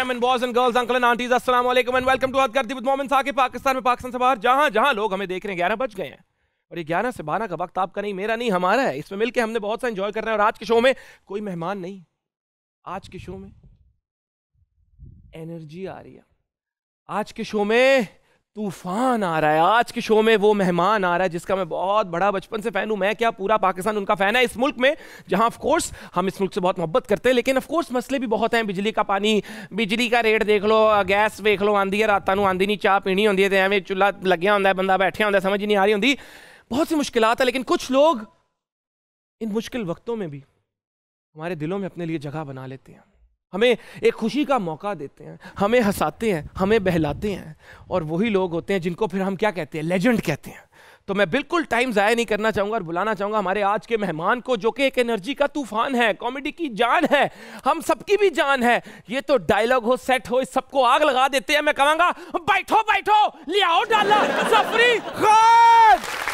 ladies, boys and girls uncle and aunties अस्सलाम वालेकुम and welcome to हद करती विद मोमेंट्स आके पाकिस्तान में पाकिस्तान से बाहर जहाँ जहाँ लोग हमें देख रहे हैं ग्यारह बज गए हैं। और ये ग्यारह से बारह का वक्त आपका नहीं मेरा नहीं हमारा है। इसमें मिलके हमने बहुत सा एंजॉय कर रहे हैं। और आज के शो में कोई मेहमान नहीं। आज के शो में एनर्जी आ रही है। आज के शो में तूफ़ान आ रहा है। आज के शो में वो मेहमान आ रहा है, जिसका मैं बहुत बड़ा बचपन से फ़ैन हूँ। मैं क्या पूरा पाकिस्तान उनका फ़ैन है? इस मुल्क में, जहाँ ऑफ़ कोर्स हम इस मुल्क से बहुत मोहब्बत करते हैं, लेकिन ऑफ़ कोर्स मसले भी बहुत हैं। बिजली का पानी, बिजली का रेट देख लो गैस देख लो आंदी है, रातों ਨੂੰ आंदी नहीं, चाह पीनी होंगी है चूल्हा लग्या होंगे बंदा बैठा होंगे समझ ही नहीं आ रही होंगी बहुत सी मुश्किल है, लेकिन कुछ लोग इन मुश्किल वक्तों में भी हमारे दिलों में अपने लिए जगह बना लेते हैं। हमें एक खुशी का मौका देते हैं, हमें हंसाते हैं, हमें बहलाते हैं, और वही लोग होते हैं जिनको फिर हम क्या कहते हैं? लेजेंड कहते हैं। तो मैं बिल्कुल टाइम ज़ाया नहीं करना चाहूँगा और बुलाना चाहूँगा हमारे आज के मेहमान को जो कि एक एनर्जी का तूफ़ान है कॉमेडी की जान है, हम सबकी भी जान है। ये तो डायलॉग हो सेट हो, इस सबको आग लगा देते हैं। मैं कहूँगा, बैठो बैठो, ले आओ डाला, सफरी खान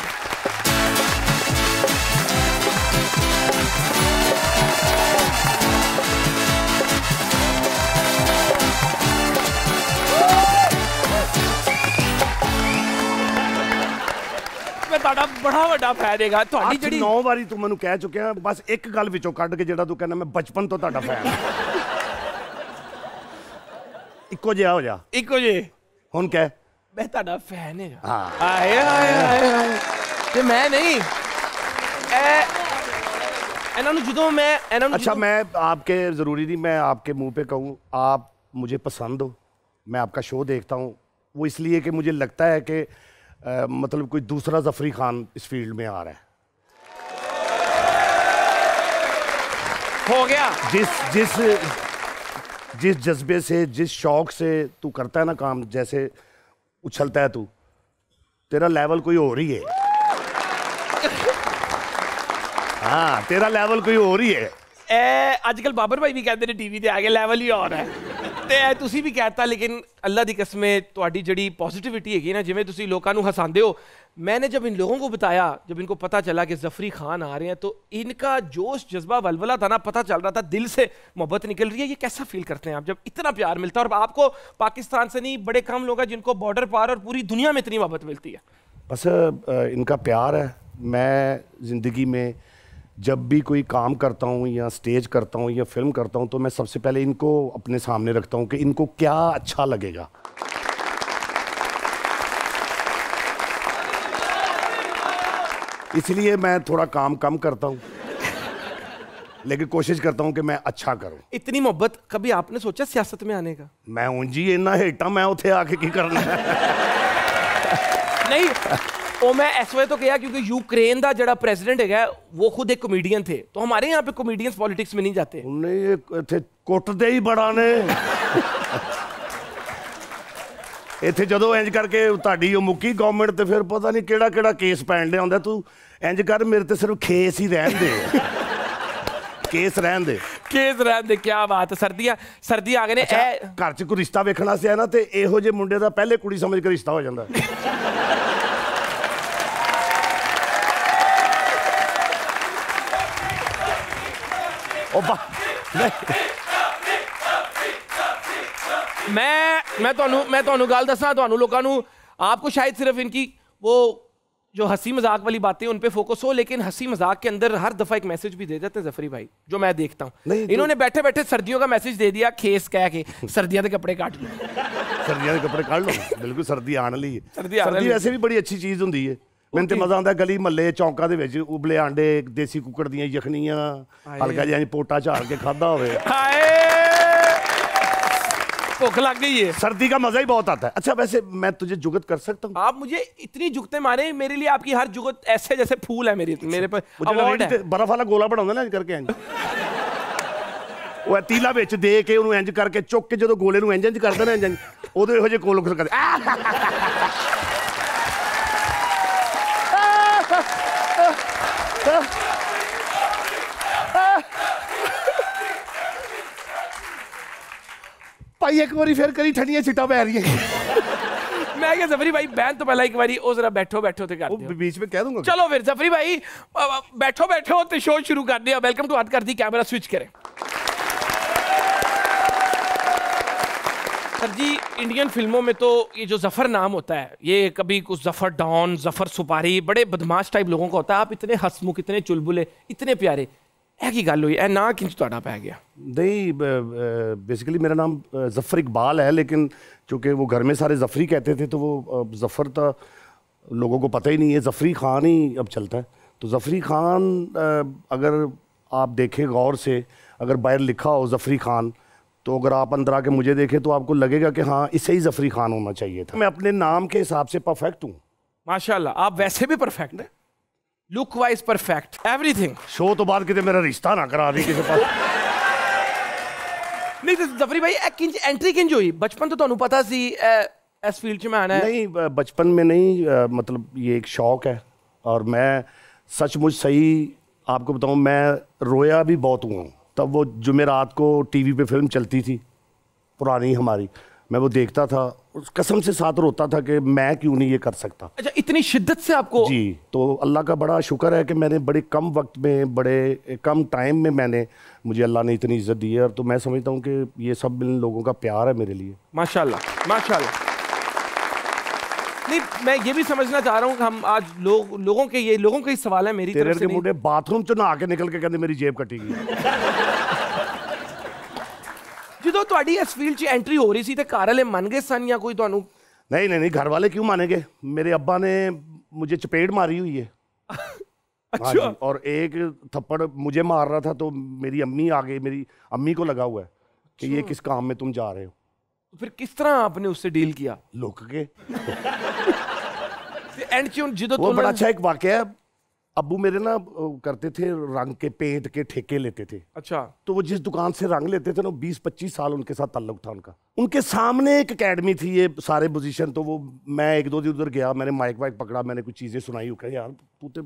ਮੈਂ ਤੁਹਾਡਾ ਬੜਾ ਵੱਡਾ ਫੈਨ ਹੈਗਾ ਤੁਹਾਡੀ ਅੱਠ ਜਿਹੜੀ ਨੌ ਵਾਰੀ ਤੂੰ ਮੈਨੂੰ ਕਹਿ ਚੁੱਕਿਆ ਬਸ ਇੱਕ ਗੱਲ ਵਿੱਚੋਂ ਕੱਢ ਕੇ ਜਿਹੜਾ ਤੂੰ ਕਹਿੰਦਾ ਮੈਂ ਬਚਪਨ ਤੋਂ ਤੁਹਾਡਾ ਫੈਨ ਇੱਕੋ ਜਿਹਾ ਹੋ ਜਾ ਇੱਕੋ ਜੇ ਹੁਣ ਕਹਿ ਮੈਂ ਤੁਹਾਡਾ ਫੈਨ ਹੈਗਾ ਹਾਂ ਆਏ ਆਏ ਆਏ ਆਏ ਤੇ ਮੈਂ ਨਹੀਂ ਇਹ ਇਹਨਾਂ ਨੂੰ ਜਦੋਂ ਮੈਂ ਇਹਨਾਂ ਨੂੰ अच्छा ਜਦੋਂ- मैं आपके ज़रूरी नहीं मैं आपके मुंह पे कहूँ आप मुझे पसंद हो मैं आपका शो देखता हूँ वो इसलिए कि मुझे लगता है कि अ, मतलब कोई दूसरा जफरी खान इस फील्ड में आ रहा है ਹੋ ਗਿਆ जिस जिस जिस जज्बे से जिस शौक से तू करता है ना काम जैसे उछलता है तू तेरा लेवल कोई और ही है हाँ तेरा लेवल कोई और ही है ਇਹ ਅੱਜ ਕੱਲ ਬਾਬਰ ਭਾਈ ਵੀ ਕਹਿੰਦੇ ਨੇ ਟੀਵੀ ਤੇ ਆ ਕੇ ਲੈਵਲ ਹੀ ਔਰ ਹੈ ਤੇ ਐ ਤੁਸੀਂ ਵੀ ਕਹਿਤਾ ਲੇਕਿਨ ਅੱਲਾ ਦੀ ਕਸਮੇ ਤੁਹਾਡੀ ਜਿਹੜੀ ਪੋਜ਼ਿਟਿਵਿਟੀ ਹੈਗੀ ਨਾ ਜਿਵੇਂ ਤੁਸੀਂ ਲੋਕਾਂ ਨੂੰ ਹਸਾਉਂਦੇ ਹੋ मैंने जब इन लोगों को बताया, जब इनको पता चला जफरी खान आ रहे हैं तो इनका जोश, जज्बा वलवला था ना, पता चल रहा था, दिल से मोहब्बत निकल रही है। ये कैसा फील करते हैं आप, जब इतना प्यार मिलता है, और आपको पाकिस्तान से नहीं, बड़े कम लोग हैं जिनको बॉर्डर पार और पूरी दुनिया में इतनी मोहब्बत मिलती है। बस इनका प्यार है। मैं ज़िंदगी में जब भी कोई काम करता हूँ या स्टेज करता हूँ या फ़िल्म करता हूँ तो मैं सबसे पहले इनको अपने सामने रखता हूँ कि इनको क्या अच्छा लगेगा। इसलिए मैं थोड़ा काम कम करता हूँ लेकिन कोशिश करता हूँ कि मैं अच्छा करूँ। इतनी मोहब्बत कभी आपने सोचा सियासत में आने का? मैं हूँ जी इन्ना हेटा मैं उठे आके की करना नहीं वो मैं इस वजह तो कहा क्योंकि यूक्रेन का जड़ा प्रेसिडेंट है वो खुद एक कॉमेडियन थे तो हमारे यहाँ पे कॉमेडियंस पॉलिटिक्स में नहीं जाते ਉਹਨੇ ਇਹ ਇੱਥੇ ਕੁੱਟਦੇ ਹੀ ਬੜਾ ਨੇ ਇੱਥੇ ਜਦੋਂ ਇੰਜ ਕਰਕੇ ਤੁਹਾਡੀ ਉਹ ਮੁੱਕੀ ਗਵਰਨਮੈਂਟ ਤੇ ਫਿਰ ਪਤਾ ਨਹੀਂ ਕਿਹੜਾ ਕਿਹੜਾ ਕੇਸ ਪੈਣ ਡਿਆ ਹੁੰਦਾ ਤੂੰ ਇੰਜ ਕਰ ਮੇਰੇ ਤੇ ਸਿਰਫ ਖੇਸ ਹੀ ਰਹਿਣ ਦੇ ਕੇਸ ਰਹਿਣ ਦੇ केस रहने दे क्या बात है सर्दियाँ सर्दियाँ आ गए ने ए ਘਰ 'ਚ ਕੋਈ ਰਿਸ਼ਤਾ ਵੇਖਣ ਵਾਸਤੇ ਆਇਆ ਨਾ ਤੇ ਇਹੋ ਜਿਹੇ ਮੁੰਡੇ ਦਾ ਪਹਿਲੇ ਕੁੜੀ ਸਮਝ ਕੇ ਰਿਸ਼ਤਾ ਹੋ ਜਾਂਦਾ ਉਹ ਬਾ ਨਹੀਂ मैं मैं ਤੁਹਾਨੂੰ मैं ਤੁਹਾਨੂੰ ਗੱਲ ਦੱਸਾਂ ਤੁਹਾਨੂੰ ਲੋਕਾਂ ਨੂੰ आपको शायद सिर्फ इनकी वो जो हंसी मजाक वाली बातें उन पे फोकस हो लेकिन हंसी मजाक के अंदर हर दफा एक मैसेज भी दे देते हैं जफरी भाई जो मैं देखता हूँ नहीं, तो- इन्होंने बैठे बैठे सर्दियों का मैसेज दे दिया खेस कह के सर्दियों के कपड़े काट लो ਸਰਦੀਆਂ ਦੇ ਕੱਪੜੇ ਕੱਢ ਲਓ ਬਿਲਕੁਲ ਸਰਦੀ ਆਣ ਲਈ ਹੈ। ਸਰਦੀ ਆਉਣ ਸਰਦੀ ਵਾਲੀ। ਵੈਸੇ ਵੀ ਬੜੀ ਅੱਛੀ ਚੀਜ਼ ਹੁੰਦੀ ਹੈ ਮੈਨੂੰ ਤੇ Okay. ਮਜ਼ਾ ਆਉਂਦਾ ਗਲੀ ਮਹੱਲੇ ਚੌਂਕਾਂ ਦੇ ਵਿੱਚ ਉਬਲੇ ਆਂਡੇ ਦੇਸੀ ਕੁੱਕੜ ਦੀਆਂ ਯਖਣੀਆਂ ਹਲਕਾ ਜਿਹਾ ਇੰਝ ਪੋਟਾ ਝਾੜ ਕੇ ਖਾਦਾ ਹੋਵੇ हाय भूख लग गई है सर्दी का मजा ही बहुत आता है अच्छा वैसे मैं तुझे जुगत कर सकता हूँ आप मुझे इतनी जुगते मारे मेरे लिए आपकी हर जुगत ऐसे जैसे फूल है मेरी मेरे पर ਉਹ ਜਿਹੜਾ अवार्ड ਰੇਹੜੀ है ਤੇ ਬਰਫ਼ ਵਾਲਾ ਗੋਲਾ ਬਣਾਉਂਦਾ ਨਾ ਇੰਜ ਕਰਕੇ ਇੰਜ ਉਹ ਇਹ ਤੀਲਾ ਵਿੱਚ ਦੇ ਕੇ ਉਹਨੂੰ ਇੰਜ ਕਰਕੇ ਚੁੱਕ ਕੇ ਜਦੋਂ ਗੋਲੇ ਨੂੰ ਇੰਜ ਇੰਜ ਕਰਦਾ ਨਾ ਇੰਜ ਇੰਜ ਉਦੋਂ ਇਹੋ ਜਿਹੇ ਕੋਲ ਕਰਦੇ ਭਾਈ ਇੱਕ ਵਾਰੀ ਫੇਰ ਕਰੀ ਠੰਡੀਆਂ ਛਿੱਟਾਂ ਪੈ ਰਹੀਆਂ मैं क्या जफरी भाई बहन तो पहला एक बारी ओ जरा बैठो बैठो ते कर ਉਹ दियो बीच में कह दूंगा चलो फिर जफरी भाई अ, अ, बैठो बैठो ते शो शुरू कर दिया वेलकम टू हद कर दी कैमरा स्विच करें सर जी इंडियन फिल्मों में तो ये जो जफर नाम होता है ये कभी कुछ जफर डॉन जफर सुपारी बड़े बदमाश टाइप लोगों का होता है आप इतने हसमुख इतने चुलबुले इतने प्यारे है की गल हुई है ना किंच ਤੁਹਾਡਾ पै गया नहीं बेसिकली मेरा नाम अ, जफ़र इकबाल है लेकिन चूंकि वो घर में सारे जफ़री कहते थे तो वो अ, जफ़र तो लोगों को पता ही नहीं है जफ़री खान ही अब चलता है तो जफ़री खान अ, अगर आप देखें गौर से अगर बाहर लिखा हो जफ़री खान तो अगर आप अंदर आके मुझे देखें तो आपको लगेगा कि हाँ इसे ही जफ़री खान होना चाहिए था मैं अपने नाम के हिसाब से परफेक्ट हूँ माशाल्लाह आप वैसे भी परफेक्ट हैं look wise perfect everything show तो बाद कितने मेरा रिश्ता ना करा दी किसी पास ਨਹੀਂ ਤੇ ਜ਼ਫਰੀ ਭਾਈ ਇਹ ਕਿੰਜ ਐਂਟਰੀ ਕਿੰਜ ਹੋਈ ਬਚਪਨ ਤੋਂ ਤੁਹਾਨੂੰ ਪਤਾ ਸੀ ਇਹ ਇਸ ਫੀਲਡ 'ਚ ਮੈਂ ਆਣਾ ਹੈ नहीं ब- बचपन में नहीं अ, मतलब ये एक शौक है और मैं सचमुच सही आपको बताऊं मैं रोया भी बहुत हुआ हूं तब वो जुमेरात को टीवी पे फिल्म चलती थी पुरानी हमारी मैं वो देखता था उस कसम से साथ रोता था कि मैं क्यों नहीं ये कर सकता। अच्छा इतनी शिद्दत से आपको जी तो अल्लाह का बड़ा शुक्र है कि मैंने बड़े कम वक्त में बड़े कम टाइम में मैंने मुझे अल्लाह ने इतनी इज़्ज़त दी है। और तो मैं समझता हूँ कि ये सब इन लोगों का प्यार है मेरे लिए। माशाल्लाह माशाल्लाह। नहीं मैं ये भी समझना चाह रहा हूँ हम आज लोग लोगों के ये लोगों के ही सवाल है मेरी तेरे तरफ़ से के नहीं। बाथरूम चो नहा के निकल के कहते मेरी जेब कटी गई। ਜਦੋਂ ਤੁਹਾਡੀ ਇਸ ਫੀਲਡ 'ਚ ਐਂਟਰੀ ਹੋ ਰਹੀ ਸੀ ਤੇ ਘਰ ਵਾਲੇ ਮੰਨ ਗਏ ਸਨ ਜਾਂ ਕੋਈ ਤੁਹਾਨੂੰ नहीं नहीं नहीं घर वाले क्यों मानेंगे मेरे अब्बा ने मुझे चपेट मारी हुई है हाँ अच्छा जी, और एक थप्पड़ मुझे मार रहा था तो मेरी अम्मी आ गई मेरी अम्मी को लगा हुआ है कि ये किस काम में तुम जा रहे हो तो फिर किस तरह आपने उससे डील किया लुक के ਤੇ ਐਂਡ 'ਚ ਹੁਣ ਜਦੋਂ वो बड़ा ਤੁਹਾਨੂੰ अच्छा एक वाक्य है अब्बू मेरे ना वो करते थे रंग के पेंट के ठेके लेते थे अच्छा तो वो जिस दुकान से रंग लेते थे ना बीस पच्चीस साल उनके साथ ताल्लुक था उनका उनके सामने एक एकेडमी थी ये सारे पोजीशन तो वो मैं एक दो दिन उधर गया मैंने माइक वाइक पकड़ा मैंने कुछ चीज़ें सुनाई वो कहा यार तू तो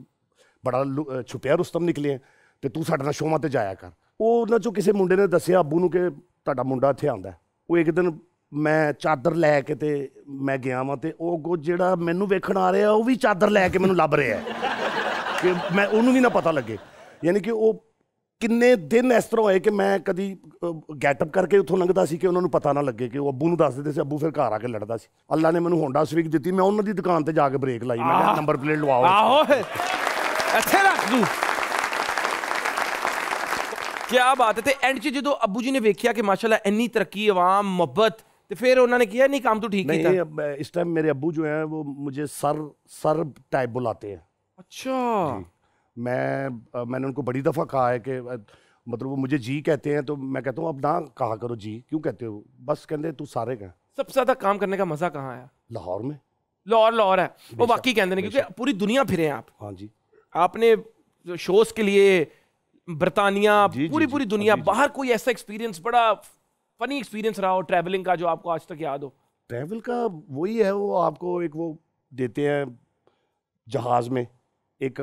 बड़ा लु- अ, छुपिया रुस्तम निकले हैं ਤੇ ਤੂੰ ਸਾਡੇ ਨਾਲ ਸ਼ੋਆਂ ਤੇ ਜਾਇਆ ਕਰ ਉਹ ਉਹਨਾਂ ਚੋਂ ਕਿਸੇ ਮੁੰਡੇ ਨੇ ਦੱਸਿਆ ਅੱਬੂ ਨੂੰ ਕਿ ਤੁਹਾਡਾ ਮੁੰਡਾ ਇੱਥੇ ਆਂਦਾ ਉਹ ਇੱਕ ਦਿਨ ਮੈਂ ਚਾਦਰ ਲੈ ਕੇ ਤੇ ਮੈਂ ਗਿਆ ਵਾਂ ਤੇ ਉਹ ਅੱਗੋਂ ਜਿਹੜਾ ਮੈਨੂੰ ਵੇਖਣ ਆ ਰਿਹਾ ਉਹ ਵੀ ਚਾਦਰ ਲੈ ਕੇ ਮੈਨੂੰ ਲੱਭ ਰਿਹਾ ਹੈ ਕਿ ਮੈਂ ਉਹਨੂੰ ਵੀ ਨਾ ਪਤਾ ਲੱਗੇ। ਯਾਨੀ ਕਿ ਉਹ ਕਿੰਨੇ ਦਿਨ ਇਸ ਤਰ੍ਹਾਂ ਹੋਏ ਕਿ ਮੈਂ ਕਦੀ ਗੈਟਅਪ ਕਰਕੇ ਉੱਥੋਂ ਲੰਘਦਾ ਸੀ ਕਿ ਉਹਨਾਂ ਨੂੰ ਪਤਾ ਨਾ ਲੱਗੇ ਕਿ ਉਹ ਅੱਬੂ ਨੂੰ ਦੱਸ ਦਿੰਦੇ ਸੀ ਅੱਬੂ ਫਿਰ ਘਰ ਆ ਕੇ ਲੜਦਾ ਸੀ। ਅੱਲਾ ਨੇ ਮੈਨੂੰ ਹੋਂਡਾ ਸਵਿਕ ਦਿੱਤੀ ਮੈਂ ਉਹਨਾਂ ਦੀ ਦੁਕਾਨ ਤੇ ਜਾ ਕੇ ਬ੍ਰੇਕ ਲਾਈ ਮੈਂ ਕਿਹਾ ਨੰਬਰ ਪਲੇਟ ਲਵਾਓ ਆਹੋ। ਇੱਥੇ ਰੱਖ ਦੂੰ। ਕੀ ਬਾਤ ਹੈ। ਤੇ ਐਂਡ 'ਚ ਜਦੋਂ ਅੱਬੂ ਜੀ ਨੇ ਵੇਖਿਆ ਕਿ ਮਾਸ਼ਾਅੱਲਾ ਇੰਨੀ ਤਰੱਕੀ ਆਵਾਮ ਮੁਹੱਬਤ ਤੇ ਫਿਰ ਉਹਨਾਂ ਨੇ ਕਿਹਾ ਨਹੀਂ ਕੰਮ ਤੂੰ ਠੀਕ ਕੀਤਾ? ਨਹੀਂ ਇਸ ਟਾਈਮ ਮੇਰੇ ਅੱਬੂ ਜੋ ਹੈ ਉਹ ਮੁਝੇ ਸਰ ਸਰ ਟਾਈਪ ਬੁਲਾਤੇ ਹੈ ਅੱਛਾ मैं मैंने उनको बड़ी दफ़ा कहा है कि मतलब वो मुझे जी कहते हैं तो मैं कहता हूँ अब ना कहा करो जी। क्यों कहते हो? बस कहते तू सारे का सबसे ज़्यादा काम करने का मज़ा कहाँ आया? लाहौर में। लाहौर लाहौर है। वो बाकी कहते हैं क्योंकि पूरी दुनिया फिरे हैं आप। हाँ जी। आपने शोज़ के लिए बरतानिया जी, पूरी जी, पूरी दुनिया जी। बाहर कोई ऐसा एक्सपीरियंस बड़ा फनी एक्सपीरियंस रहा हो ट्रैवलिंग का जो आपको आज तक याद हो? ट्रैवल का वही है वो आपको एक वो देते हैं जहाज़ में। एक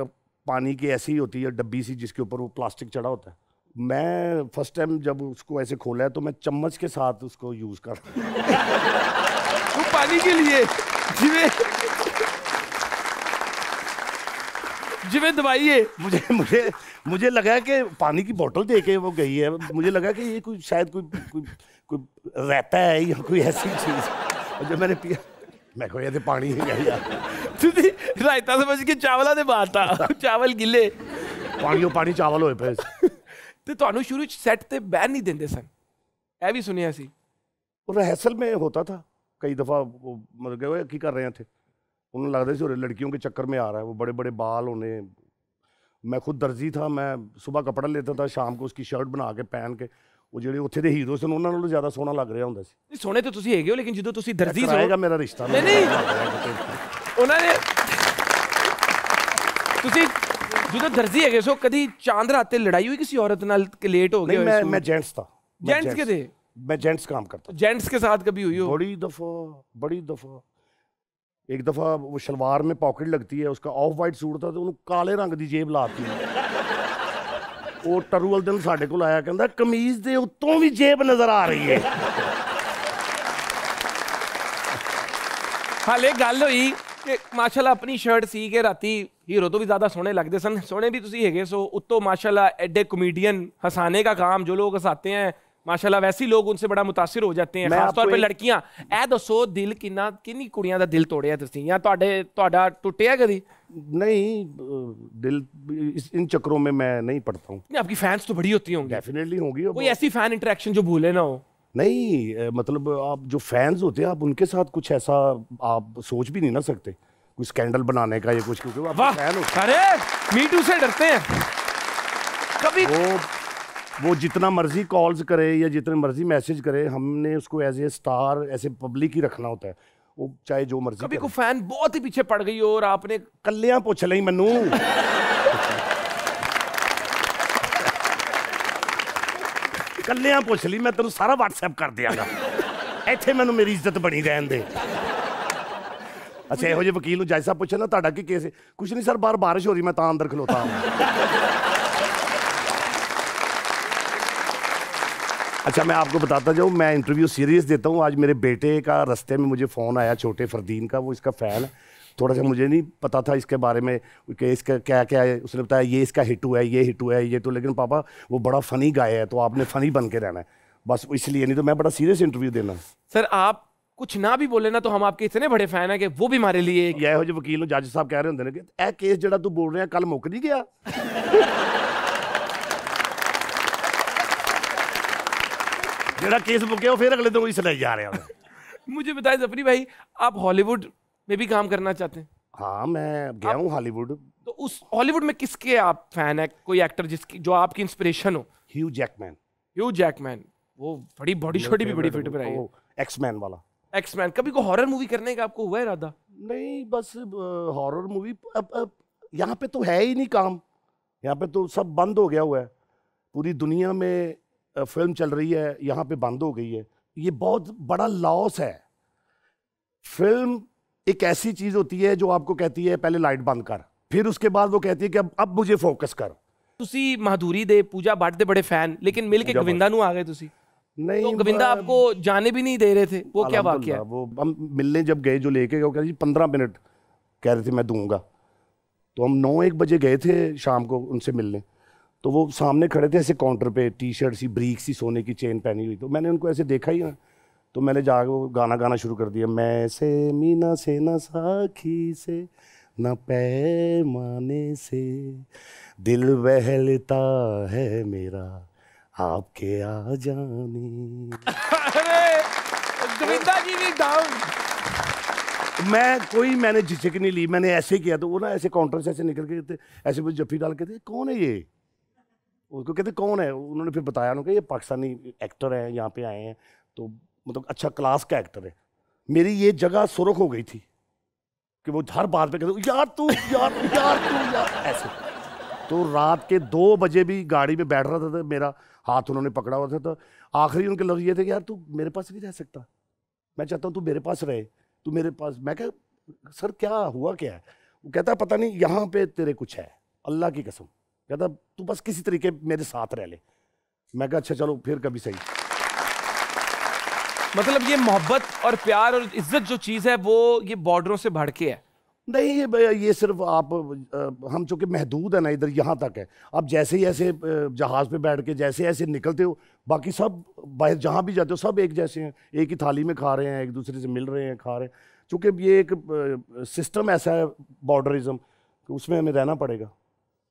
पानी की ऐसी ही होती है डब्बी सी जिसके ऊपर वो प्लास्टिक चढ़ा होता है। मैं फ़र्स्ट टाइम जब उसको ऐसे खोला है तो मैं चम्मच के साथ उसको यूज़ कर वो पानी के लिए। जिवे जिवे दवाई है मुझे मुझे मुझे लगा कि पानी की बोतल दे के वो गई है। मुझे लगा कि ये कोई शायद कोई कोई कोई रहता है या कोई ऐसी चीज़। जब मैंने पिया मैं को ये तो पानी ही यार। ਤੁਸੀਂ ਰਾਇਤਾ ਸਮਝ ਕੇ ਚਾਵਲਾਂ ਦੇ ਬਾਤਾ ਚਾਵਲ ਗਿੱਲੇ पानी ओ पानी चावल होए पे ਤੇ ਤੁਹਾਨੂੰ ਸ਼ੁਰੂ ਚ ਸੈੱਟ ਤੇ ਬਹਿਣ ਨਹੀਂ ਦਿੰਦੇ ਸਨ ਇਹ ਵੀ ਸੁਣਿਆ ਸੀ और रिहर्सल में होता था कई दफ़ा वो मतलब कि, "ओए, की कर रहे थे उन्हें लगता ਸੀ और लड़कियों के चक्कर में आ रहा है वो बड़े बड़े बाल होने मैं खुद दर्जी था मैं सुबह कपड़ा लेता था शाम को उसकी शर्ट बना के पहन के ਉਹ ਜਿਹੜੇ ਉੱਥੇ ਦੇ ਹੀਰੋ ਸਨ ਉਹਨਾਂ ਨਾਲੋਂ ਜ਼ਿਆਦਾ ਸੋਹਣਾ ਲੱਗ ਰਿਹਾ ਹੁੰਦਾ ਸੀ ਨਹੀਂ ਸੋਹਣੇ ਤੇ ਤੁਸੀਂ ਹੈਗੇ ਹੋ ਲੇਕਿਨ ਜਦੋਂ ਤੁਸੀਂ ਦਰਜੀ ਕਰਾਏਗਾ ਸੋ ਮੇਰਾ ਰਿਸ਼ਤਾ ਨਹੀਂ, ਨਹੀਂ। ਉਹਨਾਂ ਨੇ ਤੁਸੀਂ ਜਦੋਂ ਦਰਜੀ ਹੈਗੇ ਸੋ ਕਦੀ ਚਾਂਦ ਰਾਤ ਤੇ ਲੜਾਈ ਹੋਈ ਕਿਸੇ ਔਰਤ ਨਾਲ ਕਿ ਲੇਟ ਹੋ ਗਏ नहीं मैं मैं जेंट्स था मैं जेंट्स के थे मैं जेंट्स काम करता जेंट्स के साथ कभी हुई हो बड़ी दफ़ा बड़ी दफ़ा एक दफ़ा वो शलवार में पॉकेट लगती है उसका ऑफ वाइट सूट था तो ਉਹਨੂੰ ਕਾਲੇ ਰੰਗ ਦੀ ਜੇਬ ਲਾਤੀ ਉਹ ਟਰੂ ਵਾਲੇ ਦਿਨ ਸਾਡੇ ਕੋਲ ਆਇਆ ਕਹਿੰਦਾ ਕਮੀਜ਼ ਦੇ ਉੱਤੋਂ ਵੀ ਜੇਬ ਨਜ਼ਰ ਆ ਰਹੀ ਹੈ ਹਾਲੇ ਗੱਲ ਹੋਈ ਕਿ ਮਾਸ਼ਾਅੱਲਾ ਆਪਣੀ ਸ਼ਰਟ ਸੀ ਕੇ ਰਾਤੀ ਹੀਰੋ ਤੋਂ ਵੀ ਜ਼ਿਆਦਾ ਸੋਹਣੇ ਲੱਗਦੇ ਸਨ ਸੋਹਣੇ ਵੀ ਤੁਸੀਂ ਹੈਗੇ ਸੋ ਉੱਤੋਂ ਮਾਸ਼ਾਅੱਲਾ ਐਡੇ ਕਮੇਡੀਅਨ हंसाने का काम जो लोग हंसाते हैं ਮਾਸ਼ਾਅੱਲਾ ਵੈਸੇ ਹੀ ਲੋਕ ਉਨਸੇ ਬੜਾ ਮੁਤਾਸਿਰ ਹੋ ਜਾਂਦੇ हैं मैं ਖਾਸ ਤੌਰ आपको पे एक- ਲੜਕੀਆਂ ਇਹ ਦੱਸੋ ਦਿਲ ਕਿੰਨਾ ਕਿੰਨੀ ਕੁੜੀਆਂ ਦਾ ਦਿਲ ਤੋੜਿਆ ਤੁਸੀਂ ਜਾਂ ਤੁਹਾਡੇ ਤੁਹਾਡਾ ਟੁੱਟਿਆ ਕਦੀ नहीं अ, दिल इस इन चक्करों में मैं नहीं पढ़ता हूँ नहीं आपकी फैंस तो बड़ी होती होंगी डेफिनेटली होंगी और कोई ऐसी फैन इंटरेक्शन जो भूले ना हो नहीं मतलब आप जो फैंस होते हैं आप उनके साथ कुछ ऐसा आप सोच भी नहीं ना सकते। कोई स्कैंडल बनाने का या कुछ क्योंकि आप फ़ैन होते अरे मीटू से डरते हैं। कभी वो वो जितना मर्ज़ी कॉल्स करे या जितने मर्ज़ी मैसेज करे हमने उसको एज ए स्टार ऐसे पब्लिक ही रखना होता है। वो चाहे जो मर्ज़ी कभी को फ़ैन बहुत ही पीछे पड़ गई और आपने कल्याण पूछ ली मनु ਕੱਲਿਆਂ ਪੁੱਛ ਲਈ ਮੈਂ ਤੈਨੂੰ ਸਾਰਾ WhatsApp ਕਰ ਦਿਆਂਗਾ ਇੱਥੇ ਮੈਨੂੰ ਮੇਰੀ ਇੱਜ਼ਤ ਬਣੀ ਰਹਿਣ ਦੇ ਅੱਛਾ ਇਹੋ ਜਿਹੇ ਵਕੀਲ ਨੂੰ ਜੱਜ ਸਾਹਿਬ ਪੁੱਛੇ ਨਾ ਤੁਹਾਡਾ ਕੀ ਕੇਸ ਹੈ ਕੁਛ ਨਹੀਂ ਸਰ ਬਾਹਰ ਬਾਰਿਸ਼ ਹੋ ਰਹੀ ਮੈਂ ਤਾਂ ਅੰਦਰ ਖਲੋਤਾ ਹਾਂ अच्छा मैं आपको बताता जाऊँ मैं इंटरव्यू सीरियस देता हूँ आज मेरे बेटे का रास्ते में मुझे फ़ोन आया छोटे फरदीन का वो इसका फ़ैन है थोड़ा सा मुझे नहीं पता था इसके बारे में कि इसका क्या क्या है। उसने बताया ये इसका हिट हुआ है ये हिट हुआ है ये तो। लेकिन पापा वो बड़ा फ़नी गाय है तो आपने फ़नी बन के रहना है। बस इसलिए नहीं तो मैं बड़ा सीरियस इंटरव्यू देना। सर आप कुछ ना भी बोले ना तो हम आपके इतने बड़े फ़ैन हैं कि वो भी हमारे लिए यह हो जो वकील जज साहब कह रहे होंगे कि यह केस जरा तू बोल रहे हैं कल मुक नहीं गया? जरा केस मुक्या फिर अगले दिन वही इसलिए जा रहे हैं। मुझे बताएँ जफरी भाई आप हॉलीवुड में भी काम करना चाहते हैं? हाँ मैं गया हूँ हॉलीवुड। तो उस हॉलीवुड में किसके आप फ़ैन है? कोई एक्टर जिसकी जो आपकी इंस्पिरेशन हो? ह्यू जैकमैन ह्यू जैकमैन वो बड़ी बॉडी शॉडी भी बड़ी फिट पर आई है। एक्समैन वाला। एक्समैन कभी को हॉरर मूवी करने का आपको हुआ है इरादा? नहीं बस हॉरर मूवी अब, अब यहाँ पे तो है ही नहीं काम। यहाँ पे तो सब बंद हो गया हुआ है। पूरी दुनिया में फ़िल्म चल रही है यहाँ पे बंद हो गई है। ये बहुत बड़ा लॉस है। फ़िल्म एक ऐसी चीज होती है जो आपको कहती है पहले लाइट बंद कर फिर उसके बाद वो कहती है कि अब अब मुझे फोकस कर ਤੁਸੀਂ ਮਾਧੂਰੀ ਦੇ ਪੂਜਾ ਭੱਟ ਦੇ बड़े फैन लेकिन मिल के पूजा गोविंदा नु आ गए ਤੁਸੀਂ नहीं तो गोविंदा ब- आपको जाने भी नहीं दे रहे थे वो क्या वाक्य है अल्हम्दुलिल्लाह, वो हम मिलने जब गए जो लेके गए वो कह रहे जी पंद्रह मिनट कह रहे थे मैं दूंगा तो हम नौ एक बजे गए थे शाम को उनसे मिलने तो वो सामने खड़े थे ऐसे काउंटर पे टी शर्ट सी ब्रीक सी सोने की चेन पहनी हुई तो मैंने उनको ऐसे देखा ही ना तो मैंने वो गाना गाना शुरू कर दिया। मैं से मीना से न साखी से न पैमाने से। दिल बहलता है मेरा आपके आ जाने। अरे जी भी डाउन मैं कोई मैंने झिझक नहीं ली मैंने ऐसे किया तो वो ना ऐसे काउंटर से ऐसे निकल के थे ऐसे मुझे जफ्फी डाल के थे कौन है ये? उसको कहते कौन है? उन्होंने फिर बताया उन्होंने कहा ये पाकिस्तानी एक्टर है यहाँ पे आए हैं। तो मतलब अच्छा क्लास का एक्टर है। मेरी ये जगह सुरख हो गई थी कि वो हर बात पे कहते, यार तू, यार यार तू, यार। ऐसे। तो रात के दो बजे भी गाड़ी में बैठ रहा था तो मेरा हाथ उन्होंने पकड़ा हुआ था तो आखिरी उनके लफ्ज ये थे कि, यार तू मेरे पास नहीं रह सकता। मैं चाहता हूँ तू मेरे पास रहे। तू मेरे पास मैं क्या सर, क्या हुआ, क्या है? वो कहता, पता नहीं, यहाँ पे तेरे कुछ है। अल्लाह की कसम। कहता, तू बस किसी तरीके मेरे साथ रह ले। मैं कहा अच्छा चलो, फिर कभी सही। मतलब ये मोहब्बत और प्यार और इज़्ज़त जो चीज़ है वो ये बॉर्डरों से भड़के है। नहीं ये ये सिर्फ़ आप हम चूँकि महदूद है ना इधर यहाँ तक है। आप जैसे ही ऐसे जहाज़ पे बैठ के जैसे ऐसे निकलते हो बाकी सब बाहर जहाँ भी जाते हो सब एक जैसे हैं। एक ही थाली में खा रहे हैं एक दूसरे से मिल रहे हैं खा रहे हैं। चूँकि ये एक सिस्टम ऐसा है बॉर्डरिज्म उसमें हमें रहना पड़ेगा।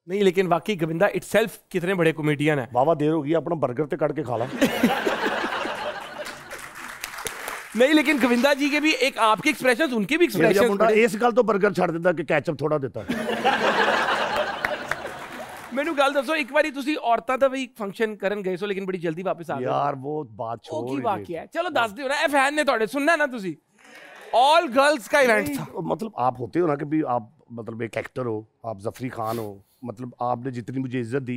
नहीं लेकिन वाकई गोविंदा इटसेल्फ कितने बड़े कॉमेडियन है। बाबा देर होगी अपना बर्गर तो कट के खा ला। नहीं लेकिन गोविंदा जी के भी एक आपके एक्सप्रेशन उनके भी एक्सप्रेशन इस गल तो बर्गर छड़ देता कि कैचअप थोड़ा देता। मैं गल दसो एक बार औरतों का भी फ़ंक्शन कर गए सो लेकिन बड़ी जल्दी वापस आ यार ਗਏ बात ਬਹੁਤ ਬਾਤ ਛੋੜ ਉਹ ਕੀ ਵਾਕਿਆ ਹੈ ਚਲੋ ਦੱਸ ਦਿਓ ਨਾ ਇਹ ਫੈਨ ਨੇ ऑल गर्ल्स का इवेंट था। मतलब आप होते हो ना कि भी आप मतलब एक एक्टर हो आप जफरी खान हो मतलब आपने जितनी मुझे इज़्ज़त दी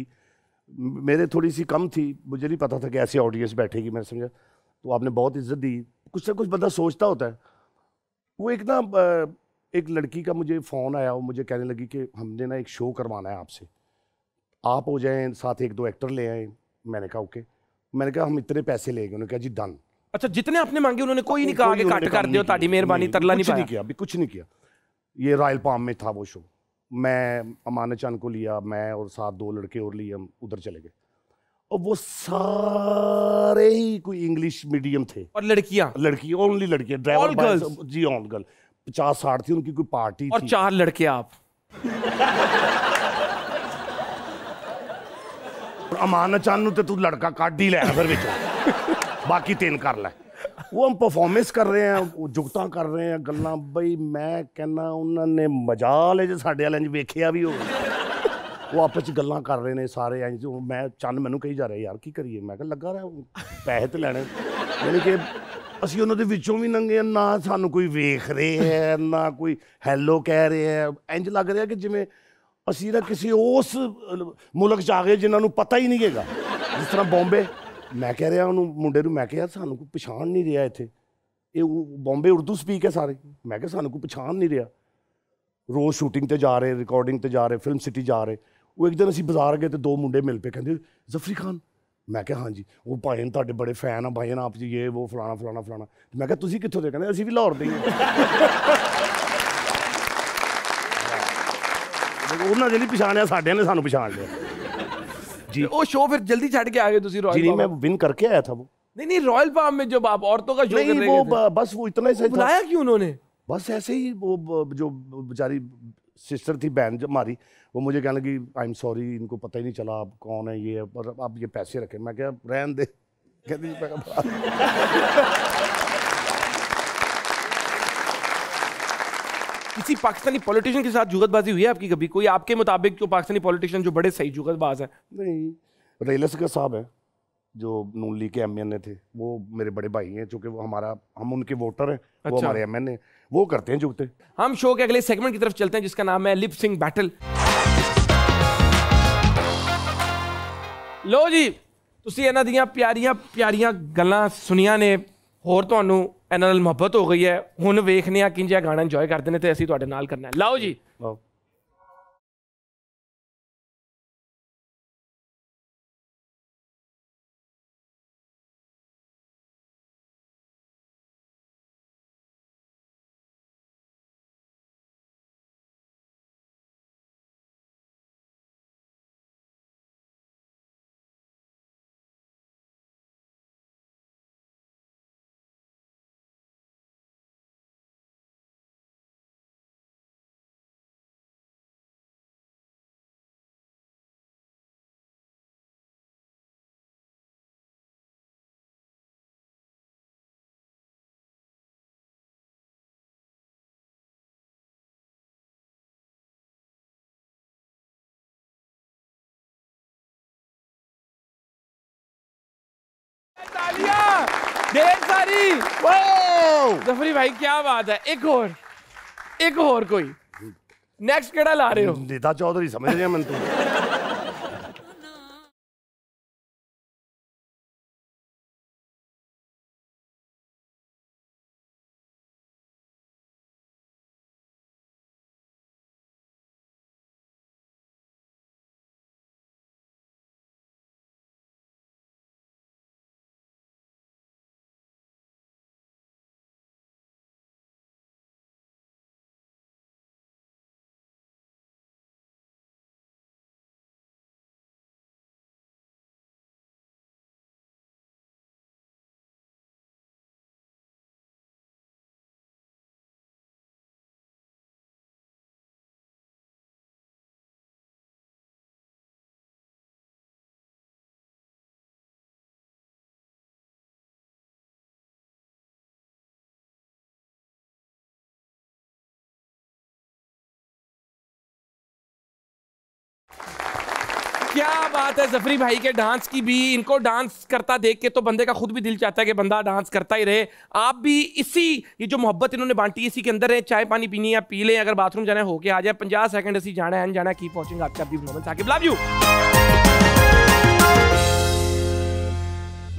मेरे थोड़ी सी कम थी मुझे नहीं पता था कि ऐसी ऑडियंस बैठेगी मैंने समझा। तो आपने बहुत इज़्ज़त दी कुछ ना कुछ बंदा सोचता होता है। वो एक ना एक लड़की का मुझे फ़ोन आया वो मुझे कहने लगी कि हमने ना एक शो करवाना है आपसे। आप हो जाएँ साथ एक दो एक्टर ले आए। मैंने कहा ओके। मैंने कहा हम इतने पैसे लेंगे। उन्होंने कहा जी डन। अच्छा जितने आपने मांगे उन्होंने कोई नहीं कहा कि कट कर दियो। ताड़ी मेहरबानी तरला नहीं पाया किया अभी कुछ नहीं किया। ये रॉयल पाम में था वो शो। मैं अमान चंद को लिया मैं और साथ दो लड़के और लिए हम उधर चले गए। और वो सारे ही कोई इंग्लिश मीडियम थे। और लड़कियाँ। लड़की ओनली लड़कियाँ ड्राइवर गर्ल्स जी ऑल गर्ल पचास साठ थी उनकी कोई पार्टी और थी। चार लड़के आप। अमान अचानू तो तू लड़का काट ही लेना फिर बिच बाकी तीन कर लै। वो हम परफॉर्मेंस कर रहे हैं जुगता कर रहे हैं गल्ला बई मैं कहना उन्होंने मज़ा ले जो साढ़े वाले वेख्या भी होगा ਉਹ ਆਪਸ ਚ ਗੱਲਾਂ ਕਰ ਰਹੇ ਨੇ ਸਾਰੇ ਇੰਜ ਉਹ ਮੈਂ ਚੰਨ ਮੈਨੂੰ ਕਹੀ ਜਾ ਰਿਹਾ ਯਾਰ ਕੀ ਕਰੀਏ? ਮੈਂ ਕਿਹਾ ਲੱਗਾ ਰਿਹਾ ਪੈਸੇ ਤੇ ਲੈਣੇ। ਯਾਨੀ ਕਿ ਅਸੀਂ ਉਹਨਾਂ ਦੇ ਵਿੱਚੋਂ ਵੀ ਨੰਗੇ ਆ, ਨਾ ਸਾਨੂੰ ਕੋਈ ਵੇਖ ਰਿਹਾ ਹੈ ਨਾ ਕੋਈ ਹੈਲੋ ਕਹਿ ਰਿਹਾ ਹੈ ਇੰਜ ਲੱਗ ਰਿਹਾ ਕਿ ਜਿਵੇਂ ਅਸੀਂ ਨਾ ਕਿਸੇ ਉਸ ਮੁਲਕ ਚ ਆ ਗਏ ਜਿਨ੍ਹਾਂ ਨੂੰ ਪਤਾ ਹੀ ਨਹੀਂ ਹੈਗਾ। ਜਿਸ ਤਰ੍ਹਾਂ ਬੰਬੇ ਮੈਂ ਕਹਿ ਰਿਹਾ ਉਹਨੂੰ ਮੁੰਡੇ ਨੂੰ ਮੈਂ ਕਿਹਾ ਸਾਨੂੰ ਕੋਈ ਪਛਾਣ ਨਹੀਂ ਰਿਹਾ ਇੱਥੇ। ਇਹ ਉਹ- ਬੰਬੇ ਉਰਦੂ ਸਪੀਕ ਹੈ ਸਾਰੇ। ਮੈਂ ਕਿਹਾ ਸਾਨੂੰ ਕੋਈ ਪਛਾਣ ਨਹੀਂ ਰਿਹਾ। ਰੋਜ਼ ਸ਼ੂਟਿੰਗ ਤੇ ਜਾ ਰਹੇ ਰਿਕਾਰਡਿੰਗ ਤੇ ਜਾ ਰਹੇ ਫਿਲਮ ਸਿਟੀ ਜਾ ਰਹੇ। ਉਹ ਇੱਕ ਦਿਨ ਅਸੀਂ ਬਾਜ਼ਾਰ ਗਏ ਤੇ ਦੋ ਮੁੰਡੇ ਮਿਲ ਪਏ ਕਹਿੰਦੇ ਜ਼ਫਰੀ ਖਾਨ ਮੈਂ ਕਿਹਾ ਹਾਂਜੀ ਉਹ ਭਾਈ ਨੇ ਤੁਹਾਡੇ ਬੜੇ ਫੈਨ ਆ ਭਾਈ ਨਾ ਆਪ ਜੀ ਇਹ ਉਹ ਫਲਾਣਾ ਫਲਾਣਾ ਫਲਾਣਾ ਮੈਂ ਕਿਹਾ ਤੁਸੀਂ ਕਿੱਥੋਂ ਦੇ ਕਹਿੰਦੇ ਅਸੀਂ ਵੀ ਲਾਹੌਰ ਦੇ ਹੀ ਹਾਂ ਉਹਨਾਂ ਦੇ ਨਹੀਂ ਪਛਾਣਿਆ ਸਾਡੇ ਨੇ ਸਾਨੂੰ ਪਛਾਣ ਲਿਆ जी वो शो फिर जल्दी छड़ के आ गए तुसी जी रॉयल नहीं मैं पाम विन करके आया था वो नहीं नहीं रॉयल पाम में जब आप औरतों का शो नहीं करने वो गए थे ब- बस वो इतना ही सही था बुलाया क्यों उन्होंने बस ऐसे ही वो ब- जो बेचारी सिस्टर थी बहन जो हमारी वो मुझे कहने लगी आई एम सॉरी इनको पता ही नहीं चला आप कौन है ये है, पर आप ये पैसे रखें। मैं क्या रहन दे। कहती किसी पाकिस्तानी पॉलिटिशियन के साथ जुगतबाजी हुई है आपकी कभी? कोई आपके मुताबिक जो पाकिस्तानी पॉलिटिशियन जो बड़े सही जुगतबाज है? नहीं रेलस का साहब है। जो नून लीग के एम थे वो मेरे बड़े भाई हैं चूंकि वो हमारा हम उनके वोटर हैं वो अच्छा। हमारे एम वो करते हैं जुगते हम शो के अगले सेगमेंट की तरफ चलते हैं जिसका नाम है लिप सिंग बैटल ਲੋ ਜੀ ਤੁਸੀਂ ਇਹਨਾਂ ਦੀਆਂ ਪਿਆਰੀਆਂ ਪਿਆਰੀਆਂ ਗੱਲਾਂ ਸੁਣੀਆਂ ਨੇ ਹੋਰ ਤੁਹਾਨੂੰ ਇਹਨਾਂ ਨਾਲ ਮੁਹੱਬਤ ਹੋ ਗਈ ਹੈ ਹੁਣ ਵੇਖਨੇ ਆ ਕਿੰਜਾ ਗਾਣਾ ਇੰਜੋਏ ਕਰਦੇ ਨੇ ਤੇ ਅਸੀਂ ਤੁਹਾਡੇ ਨਾਲ ਕਰਨਾ ਹੈ ਲਓ ਜੀ ढेर सारी। जफरी भाई क्या बात है। एक और एक और कोई। नेक्स्ट केड़ा ला रहे हो? नेता चौधरी समझ रहे हैं मन तो क्या बात है? जफरी भाई के डांस की भी, इनको डांस करता देख के तो बंदे का खुद भी दिल चाहता है कि बंदा डांस करता ही रहे। आप भी इसी, ये जो मोहब्बत इन्होंने बांटी, इसी के अंदर है, चाय पानी पीनी है, पी लें, अगर बाथरूम जाना है होके आ जाए। पंजाह सेकंड ऐसी जाना है जाना कीप वॉचिंग आपका भी मोमेंट साकिब लव यू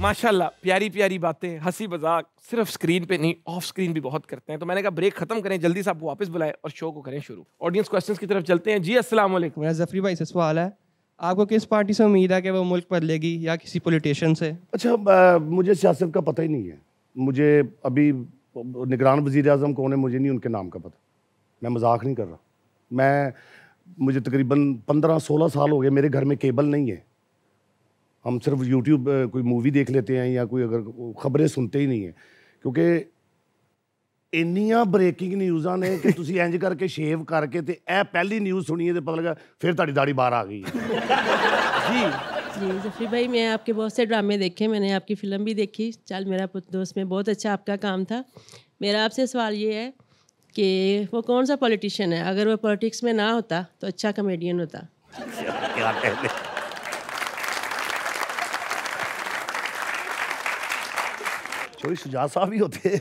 माशाल्लाह, प्यारी प्यारी बातें, हँसी मज़ाक, सिर्फ़ स्क्रीन पे नहीं ऑफ़ स्क्रीन भी बहुत करते हैं। तो मैंने कहा ब्रेक खत्म करें, जल्दी से आप वापस बुलाएँ और शो को करें शुरू। ऑडियंस क्वेश्चंस की तरफ़ चलते हैं। जी अस्सलाम वालेकुम मेरा जफरी भाई से सवाल है आपको किस पार्टी से उम्मीद है कि वो मुल्क बदलेगी या किसी पॉलिटिशियन से? अच्छा अ, मुझे सियासत का पता ही नहीं है। मुझे अभी निगरान वज़ीर अजम कौन है मुझे नहीं उनके नाम का पता। मैं मज़ाक नहीं कर रहा। मैं मुझे तकरीबन पंद्रह सोलह साल हो गए मेरे घर में केबल नहीं है। हम सिर्फ़ यूट्यूब कोई मूवी देख लेते हैं या कोई अगर खबरें सुनते ही नहीं हैं। क्योंकि ਇੰਨੀਆਂ ਬ੍ਰੇਕਿੰਗ ਨਿਊਜ਼ਾਂ ਨੇ ਕਿ ਤੁਸੀਂ ਇੰਜ ਕਰਕੇ ਸ਼ੇਵ ਕਰਕੇ ਤੇ ਇਹ ਪਹਿਲੀ ਨਿਊਜ਼ ਸੁਣੀ ਹੈ ਤੇ ਪਤਾ ਲੱਗਾ ਫਿਰ ਤੁਹਾਡੀ ਦਾੜੀ ਬਾਹਰ ਆ ਗਈ ਜੀ जी जफरी भाई मैं आपके बहुत से ड्रामे देखे मैंने आपकी फ़िल्म भी देखी चाल मेरा पुत दोस्त में बहुत अच्छा आपका काम था मेरा आपसे सवाल ये है कि वो कौन सा पॉलिटिशियन है अगर वो पॉलिटिक्स में ना होता तो अच्छा कॉमेडियन होता क्या कहने चोरी सुजात साहब ही होते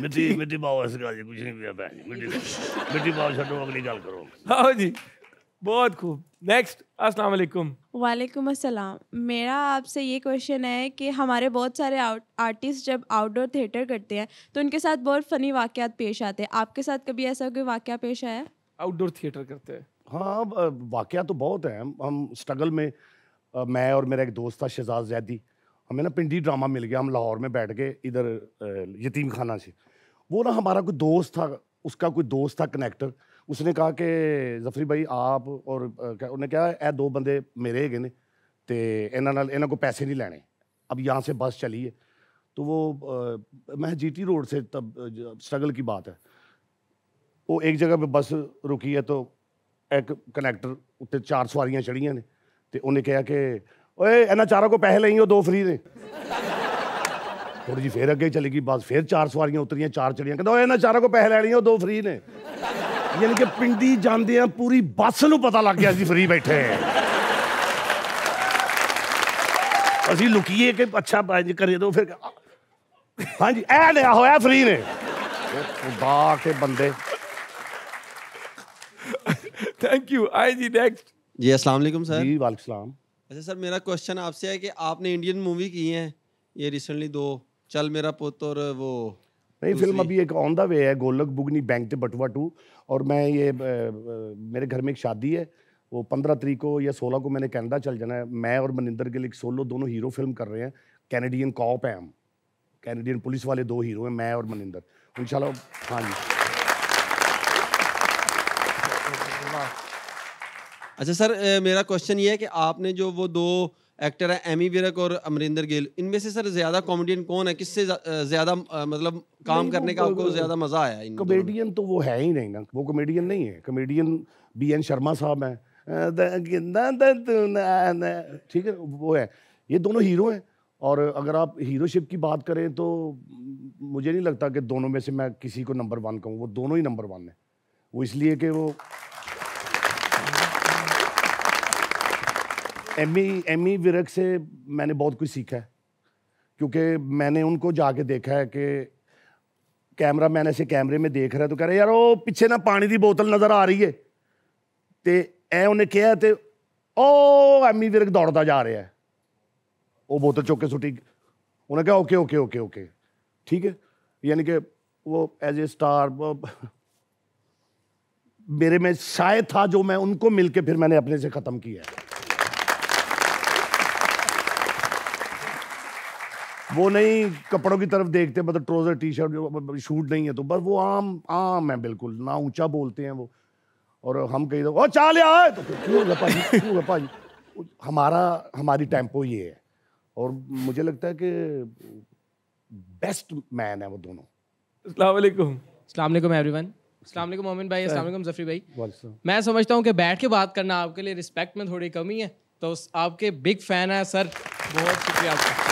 मिट्टी मिट्टी पाओ इस गल कुछ नहीं पिया भैन जी, मिट्टी मिट्टी पाओ छो अगली गल करो हाँ जी बहुत खूब नेक्स्ट अस्सलाम वालेकुम वालेकुम अस्सलाम मेरा आपसे ये क्वेश्चन है कि हमारे बहुत सारे आर्टिस्ट जब आउटडोर थिएटर करते हैं तो उनके साथ बहुत फ़नी वाक़यात पेश आते हैं। आपके साथ कभी ऐसा कोई वाक़या पेश आया? है? आउटडोर थिएटर करते हैं। हाँ वाक़ तो बहुत है। हम हम स्ट्रगल में अ, मैं और मेरा एक दोस्त था शहजाद जैदी। हमें ना पिंडी ड्रामा मिल गया। हम लाहौर में बैठ गए इधर अ, यतीम खाना से। वो ना हमारा कोई दोस्त था उसका कोई दोस्त था कनेक्टर उसने कहा कि जफरी भाई आप और उन्हें कहा ए दो बंदे मेरे है ने तो इन्होंने इन्हों को पैसे नहीं लेने। अब यहाँ से बस चली है तो वो आ, मैं जीटी रोड से तब स्ट्रगल की बात है। वो एक जगह पे बस रुकी है तो एक कनेक्टर उत्ते चार सवारियाँ चढ़िया ने तो उन्हें कहा कि ओए इन्होंने चारों को पैसे लेंगे दो फ्री ने ਥੋੜੀ ਜੀ ਫੇਰ ਅੱਗੇ ਚਲੀ ਗਈ ਬੱਸ ਫੇਰ ਚਾਰ ਸਵਾਰੀਆਂ ਉਤਰੀਆਂ ਚਾਰ ਚੜੀਆਂ ਕਹਿੰਦਾ ਓਏ ਇਹਨਾਂ ਚਾਰਾਂ ਕੋ ਪੈਸੇ ਲੈ ਲਈਓ ਦੋ ਫ੍ਰੀ ਨੇ ਯਾਨੀ ਕਿ ਪਿੰਡੀ ਜਾਂਦੇ ਆ ਪੂਰੀ ਬੱਸ ਨੂੰ ਪਤਾ ਲੱਗ ਗਿਆ ਸੀ ਫ੍ਰੀ ਬੈਠੇ ਆ ਅਸੀਂ ਲੁਕੀਏ ਕਿ ਅੱਛਾ ਬਾਜ ਕਰੇ ਦੋ ਫਿਰ ਹਾਂਜੀ ਇਹ ਲਿਆ ਹੋਇਆ ਫ੍ਰੀ ਨੇ ਉਹ ਖੁਦਾ ਕੇ ਬੰਦੇ थैंक यू आई जी नेक्स्ट जी अस्सलाम वालेकुम सर जी वालेकुम सलाम अच्छा सर मेरा क्वेश्चन आपसे है कि आपने इंडियन मूवी की है ये रिसेंटली दो चल मेरा पुत और वो नहीं फ़िल्म अभी एक ऑन द वे है गोलक बुगनी बैंक ते बटुआ टू और मैं ये मेरे घर में एक शादी है वो पंद्रह तरीक को या सोलह को मैंने कनाडा चल जाना है। मैं और मनिंदर गिल एक सोलो दोनों हीरो फ़िल्म कर रहे हैं कैनेडियन कॉप है हम। कैनेडियन पुलिस वाले दो हीरो हैं मैं और मनिंदर। इंशाल्लाह हाँ जी। अच्छा सर मेरा क्वेश्चन ये है कि आपने जो वो दो एक्टर है एमी विरक और अमरिंदर गिल। इनमें से सर ज़्यादा कॉमेडियन कौन है? किससे ज़्यादा मतलब काम करने का आपको ज़्यादा मज़ा आया इन कॉमेडियन तो वो है ही नहीं ना। वो कॉमेडियन नहीं है। कॉमेडियन बी एन शर्मा साहब हैं। ठीक है वो है। ये दोनों हीरो हैं। और अगर आप हीरोशिप की बात करें तो मुझे नहीं लगता कि दोनों में से मैं किसी को नंबर वन कहूँ। वो दोनों ही नंबर वन है। वो इसलिए कि वो एमी एमी विरक से मैंने बहुत कुछ सीखा है, क्योंकि मैंने उनको जाके देखा है कि कैमरा मैन ऐसे कैमरे में देख रहा है तो कह रहे यार वो पीछे ना पानी की बोतल नज़र आ रही है। तो ऐ उन्हें कहा तो ओ एमी विरक दौड़ता जा रहा है। वो बोतल चुके सुटी उन्हें कहा, ओके ओके ओके ओके, ठीक है। यानी कि वो एज ए स्टार मेरे में शायद था जो मैं उनको मिलके फिर मैंने अपने से ख़त्म किया है। वो नहीं कपड़ों की तरफ़ देखते मतलब ट्रोजर टी शर्ट शूट नहीं है तो बस वो आम आम है बिल्कुल ना ऊँचा बोलते हैं वो। और हम कहीं तो ओ चाल यार! तो क्यों भाजी क्यों भाजी हमारा हमारी टेंपो ये है। और मुझे लगता है कि बेस्ट मैन है वो दोनों। अस्सलाम वालेकुम। अस्सलाम एवरीवन। अस्सलाम मोमिन भाई। अस्सलाम वालेकुम जफरी भाई। मैं समझता हूँ कि बैठ के बात करना आपके लिए रिस्पेक्ट में थोड़ी कमी है तो आपके बिग फ़ैन है सर। बहुत शुक्रिया आपका।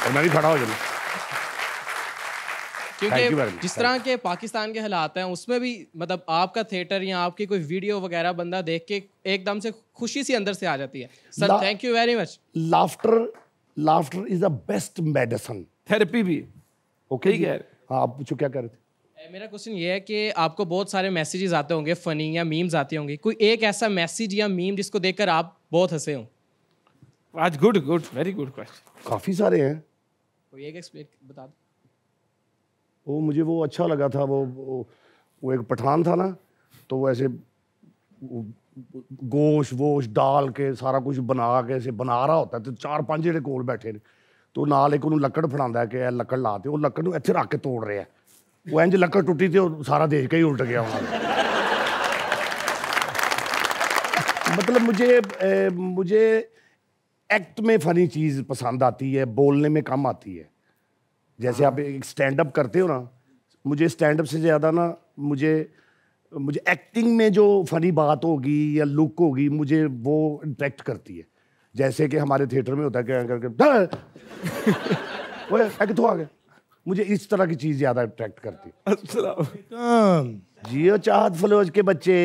और मैं भी खड़ा हो very क्योंकि जिस तरह के पाकिस्तान के हालात हैं उसमें भी मतलब आपका थिएटर या आपकी कोई वीडियो वगैरह बंदा देख के एकदम से खुशी सी अंदर से आ जाती है। Sir thank you very much laughter laughter is the best medicine therapy भी। ओके है। हाँ आप पूछो क्या कर रहे थे? मेरा क्वेश्चन ये है कि आपको बहुत सारे मैसेजेस आते होंगे फनी या मीम्स आते होंगे। कोई एक ऐसा मैसेज या मीम जिसको देखकर आप बहुत हंसे हो? आज good good very good question काफ़ी सारे हैं। कोई एक एक्सप्लेन बता दो वो मुझे वो अच्छा लगा था वो वो, वो एक पठान था ना तो वो ऐसे वो गोश वोश डाल के सारा कुछ बना के ऐसे बना रहा होता है तो चार ਪੰਜ ਜਿਹੜੇ ਕੋਲ ਬੈਠੇ ਨੇ ਤੋਂ ਨਾਲ ਇੱਕ ਉਹਨੂੰ ਲੱਕੜ ਫੜਾਉਂਦਾ ਹੈ ਕਿ ਇਹ ਲੱਕੜ ਲਾ ਤੇ ਉਹ ਲੱਕੜ ਨੂੰ ਇੱਥੇ ਰੱਖ ਕੇ ਤੋੜ ਰਿਹਾ ਉਹ ਇੰਜ ਲੱਕੜ ਟੁੱਟੀ ਤੇ ਉਹ ਸਾਰਾ ਦੇਖ ਕੇ ਹੀ ਉਲਟ ਗਿਆ ਉਹਨਾਂ ਦਾ मतलब मुझे ए, मुझे एक्ट में फनी चीज़ पसंद आती है बोलने में कम आती है। जैसे आप एक स्टैंड अप करते हो ना मुझे स्टैंड अप से ज़्यादा ना मुझे मुझे एक्टिंग में जो फनी बात होगी या लुक होगी मुझे वो इंट्रैक्ट करती है। जैसे कि हमारे थिएटर में होता है क्या करके कितों आ गया मुझे इस तरह की चीज़ ज़्यादा अट्रैक्ट करती है। जियो चाहत फलोज के बच्चे।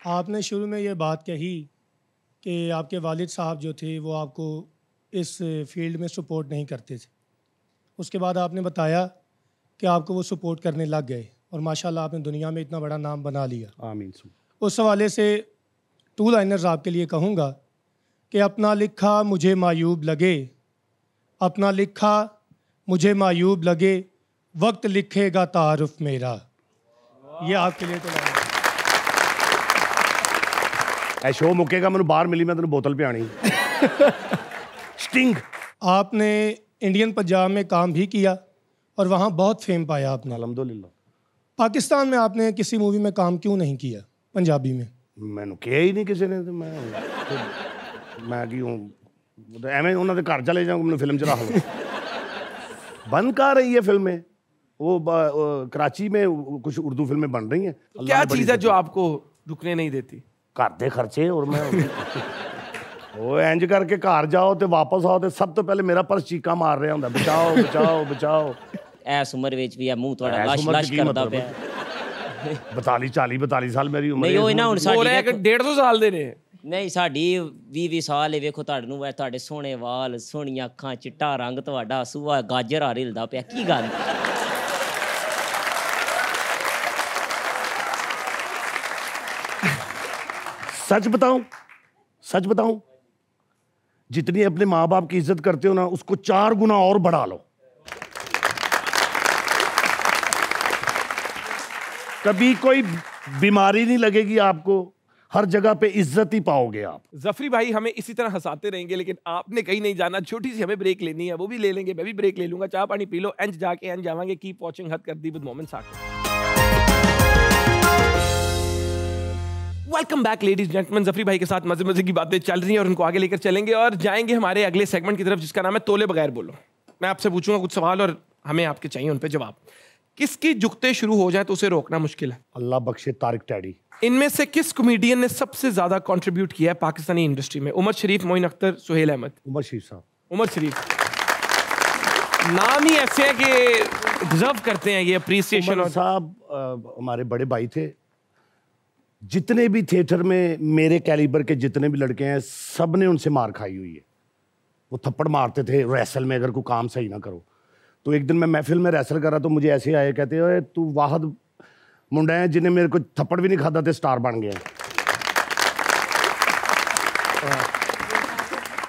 आपने शुरू में ये बात कही कि आपके वालिद साहब जो थे वो आपको इस फ़ील्ड में सपोर्ट नहीं करते थे। उसके बाद आपने बताया कि आपको वो सपोर्ट करने लग गए और माशाल्लाह आपने दुनिया में इतना बड़ा नाम बना लिया। आमीन उस हवाले से टू लाइनर्स आपके लिए कहूँगा कि अपना लिखा मुझे मायूब लगे अपना लिखा मुझे मायूब लगे वक्त लिखेगा तारफ़ मेरा। ये आपके लिए तो लाइन है। ਇਹ ਸ਼ੋਅ ਮੁੱਕੇਗਾ ਮੈਨੂੰ ਬਾਹਰ ਮਿਲੀ ਮੈਂ ਤੈਨੂੰ ਬੋਤਲ ਪਿਆਣੀ ਸਟਿੰਗ आपने इंडियन पंजाब में काम भी किया और वहाँ बहुत फेम पाया आपने ਅਲਹਮਦੁਲਿਲਾ पाकिस्तान में आपने किसी मूवी में काम क्यों नहीं किया पंजाबी में ਮੈਨੂੰ ਕਿਹਾ ਹੀ ਨਹੀਂ ਕਿਸੇ ਨੇ ਤੇ ਮੈਂ ਤੇ ਮੈਂ ਕੀ ਹੂੰ ਉਹ ਤਾਂ ਐਵੇਂ ਉਹਨਾਂ ਦੇ ਘਰ ਚਲੇ ਜਾਊਂ ਮੈਨੂੰ ਫਿਲਮ ਚ ਰੱਖ ਲਓ बंद कर रही है फिल्में वो ब- वो कराची में कुछ उर्दू फिल्में बन रही हैं अल्लाह क्या ने बड़ी चीज है जो आपको रुकने नहीं देती ਘਰ ਦੇ ਖਰਚੇ ਔਰ ਮੈਂ ਉਹ ਇੰਜ ਕਰਕੇ ਘਰ ਜਾਓ ਤੇ ਵਾਪਸ ਆਓ ਤੇ ਸਭ ਤੋਂ ਪਹਿਲੇ ਮੇਰਾ ਪਰਸ ਚੀਕਾਂ ਮਾਰ ਰਿਹਾ ਹੁੰਦਾ ਬਚਾਓ ਬਚਾਓ ਬਚਾਓ। ਐਸ ਉਮਰ ਵਿੱਚ ਵੀ ਆ ਮੂੰਹ ਤੁਹਾਡਾ ਲਸ਼ ਲਸ਼ ਕਰਦਾ? ਪਿਆ। 42 40 42 ਸਾਲ ਮੇਰੀ ਉਮਰ ਨਹੀਂ ਉਹ ਇਸ ਨਾ ਹੁਣ ਸਾਡੀ ਰਿਹਾ ਹੈ ਕਿ ਵੇਖੋ- 150 ਸਾਲ ਦੇ ਨੇ। ਨਹੀਂ ਸਾਡੀ 20 20 ਸਾਲ ਹੈ ਵੇਖੋ ਤੁਹਾਡੇ ਨੂੰ ਇਹ ਤੁਹਾਡੇ ਸੋਹਣੇ ਵਾਲ ਸੋਹਣੀਆਂ ਅੱਖਾਂ ਚਿੱਟਾ ਰੰਗ ਤੁਹਾਡਾ ਸੂਆ ਗਾਜਰ ਆ ਹਿਲਦਾ ਪਿਆ ਕੀ ਗੱਲ? सच बताऊँ सच बताऊँ, जितनी अपने माँ बाप की इज़्ज़त करते हो ना, उसको चार गुना और बढ़ा लो। कभी कोई बीमारी नहीं लगेगी आपको, हर जगह पे इज़्ज़त ही पाओगे आप। जफरी भाई हमें इसी तरह हंसाते रहेंगे, लेकिन आपने कहीं नहीं जाना, छोटी सी हमें ब्रेक लेनी है, वो भी ले लेंगे, मैं भी ब्रेक ले लूँगा, चाय पानी पी लो एंड जाके एंड जावांगे कीप वॉचिंग हद कर दी विद मोमेंट्स आके welcome back ladies gentleman Jafri भाई के साथ मज़े मज़े की बातें चल रही हैं और उनको आगे लेकर चलेंगे और जाएँगे हमारे अगले सेगमेंट की तरफ़ जिसका नाम है तोले बगैर बोलो। मैं आपसे पूछूँगा कुछ सवाल और हमें आपके चाहिए उन पे जवाब। किसकी जुगते शुरू हो जाए तो उसे रोकना मुश्किल है? अल्लाह बख्शे तारिक टैडी। इनमें से किस कॉमेडियन ने सबसे ज़्यादा कंट्रीब्यूट किया है पाकिस्तानी इंडस्ट्री में? उमर शरीफ मोइन अख्तर सुहेल अहमद। उमर शरीफ साहब। उमर शरीफ। नाम ही ऐसे है कि डिजर्व करते हैं ये अप्रिसिएशन और साहब हमारे बड़े भाई थे जितने भी थिएटर में मेरे कैलिबर के जितने भी लड़के हैं सबने उनसे मार खाई हुई है। वो थप्पड़ मारते थे रैसल में अगर कोई काम सही ना करो। तो एक दिन मैं महफिल में रैसल कर रहा तो मुझे ऐसे आए कहते ओए तू वाहद मुंडा है जिन्हें मेरे को थप्पड़ भी नहीं खाता थे स्टार बन गया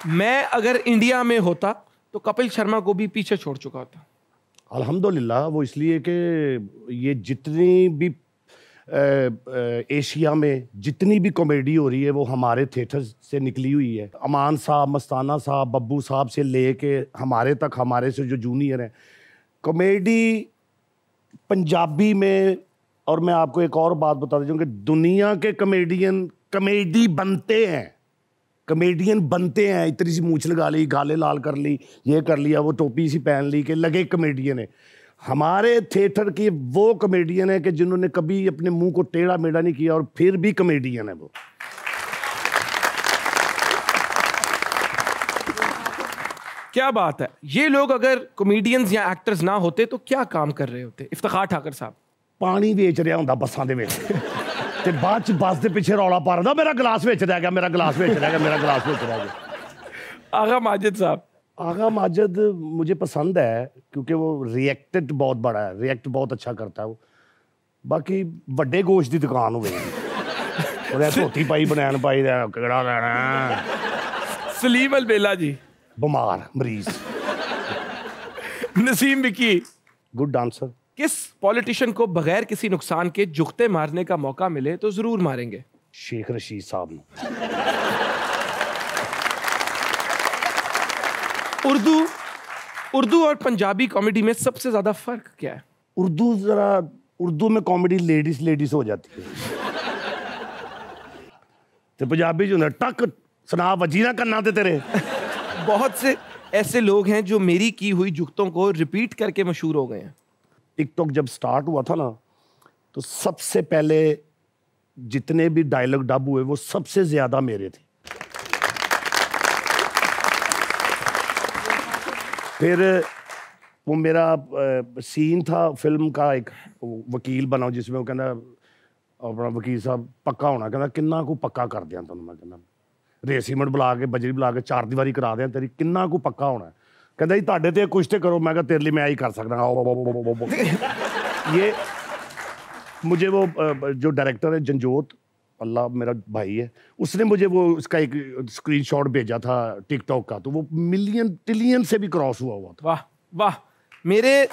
मैं अगर इंडिया में होता तो कपिल शर्मा को भी पीछे छोड़ चुका होता। अल्हम्दुलिल्लाह वो इसलिए कि ये जितनी भी एशिया में जितनी भी कॉमेडी हो रही है, वो हमारे थिएटर से निकली हुई है। अमान साहब, मस्ताना साहब, बब्बू साहब से ले के हमारे तक, हमारे से जो जूनियर हैं, कॉमेडी पंजाबी में, और मैं आपको एक और बात बता दूँ कि दुनिया के कॉमेडियन कॉमेडी बनते हैं। कॉमेडियन बनते हैं, इतनी सी मूछ लगा ली, गाले लाल कर ली, ये कर लिया, वो टोपी सी पहन ली, कि लगे कॉमेडियन है। हमारे थिएटर की वो कॉमेडियन है कि जिन्होंने कभी अपने मुंह को टेढ़ा मेढ़ा नहीं किया और फिर भी कॉमेडियन है वो क्या बात है ये लोग अगर कॉमेडियंस या एक्टर्स ना होते तो क्या काम कर रहे होते इफ्तार ठाकर साहब ਪਾਣੀ ਵੇਚ ਰਿਹਾ ਹੁੰਦਾ ਬੱਸਾਂ ਦੇ ਵਿੱਚ ਤੇ ਬਾਅਦ ਚ ਬੱਸ ਦੇ ਪਿੱਛੇ ਰੌਲਾ ਪਾ ਰਿਹਾ ਮੇਰਾ ਗਲਾਸ ਵਿੱਚ ਰਹਿ ਗਿਆ ਮੇਰਾ ਗਲਾਸ ਵਿੱਚ ਰਹਿ ਗਿਆ ਮੇਰਾ ਗਲਾਸ ਵਿੱਚ ਰਹਿ ਗਿਆ आगा माजिद साहब आगा माजद मुझे पसंद है क्योंकि वो रिएक्टेड बहुत बड़ा है रिएक्ट बहुत अच्छा करता है वो। बाकी बड़े गोश की दुकान हो गई धोती पाई बनैन पाई देना सलीम अलबेला जी। बीमार मरीज़। नसीम विकी। गुड डांसर किस पॉलिटिशियन को बगैर किसी नुकसान के जुगते मारने का मौका मिले तो ज़रूर मारेंगे। शेख रशीद साहब। उर्दू उर्दू और पंजाबी कॉमेडी में सबसे ज़्यादा फ़र्क क्या है? उर्दू ज़रा उर्दू में कॉमेडी लेडीज़ लेडीज़ हो जाती है। तो पंजाबी जो ना टक सुना वजीरा करना थे तेरे बहुत से ऐसे लोग हैं जो मेरी की हुई जुगतों को रिपीट करके मशहूर हो गए हैं। टिकटॉक जब स्टार्ट हुआ था ना तो सबसे पहले जितने भी डायलॉग डब हुए वो सबसे ज़्यादा मेरे थे। फिर वो मेरा सीन था फिल्म का एक वकील बना जिसमें वो कहना ਆਪਣਾ ਵਕੀਲ ਸਾਹਿਬ ਪੱਕਾ ਹੋਣਾ ਕਹਿੰਦਾ ਕਿੰਨਾ ਕੁ ਪੱਕਾ ਕਰ ਦਿਆਂ ਤੁਹਾਨੂੰ ਮੈਂ ਕਹਿੰਦਾ ਰੇਸੀਮੈਂਟ ਬੁਲਾ ਕੇ ਬਜਰੀ ਬੁਲਾ ਕੇ ਚਾਰ ਦੀਵਾਰੀ ਕਰਾ ਦਿਆਂ ਤੇਰੀ ਕਿੰਨਾ ਕੁ ਪੱਕਾ ਹੋਣਾ ਕਹਿੰਦਾ ਜੀ ਤੁਹਾਡੇ ਤੇ ਕੁਛ ਤੇ ਕਰੋ ਮੈਂ ਕਿਹਾ ਤੇਰੇ ਲਈ ਮੈਂ ਹੀ ਕਰ ਸਕਦਾ ये मुझे वो अ, जो डायरेक्टर है जनजोत अल्लाह मेरा भाई है। उसने मुझे वो उसका एक स्क्रीनशॉट भेजा था टिकटॉक का तो वो मिलियन ट्रिलियन से भी क्रॉस हुआ हुआ था। वाह वाह मेरे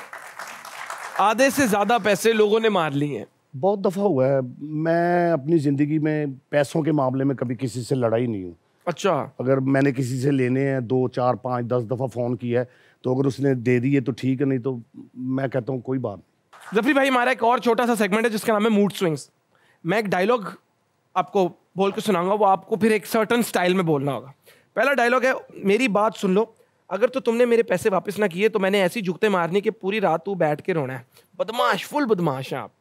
आधे से ज़्यादा पैसे लोगों ने मार लिए हैं। बहुत दफ़ा हुआ है। मैं अपनी ज़िंदगी में पैसों के मामले में कभी किसी से लड़ाई नहीं हूँ। अच्छा। अगर मैंने किसी से लेने हैं दो चार पाँच दस दफ़ा फ़ोन किया है तो अगर उसने दे दिए तो ठीक है नहीं तो मैं कहता हूँ कोई बात नहीं। जफरी भाई हमारा एक और छोटा सा सेगमेंट है जिसका नाम है मूड स्विंग्स मैं एक डायलॉग आपको बोल के सुनाऊंगा वो आपको फिर एक सर्टन स्टाइल में बोलना होगा पहला डायलॉग है मेरी बात सुन लो अगर तो तुमने मेरे पैसे वापस ना किए तो मैंने ऐसी जुगते मारनी कि पूरी रात तू बैठ के रोना है बदमाश फुल बदमाश है आप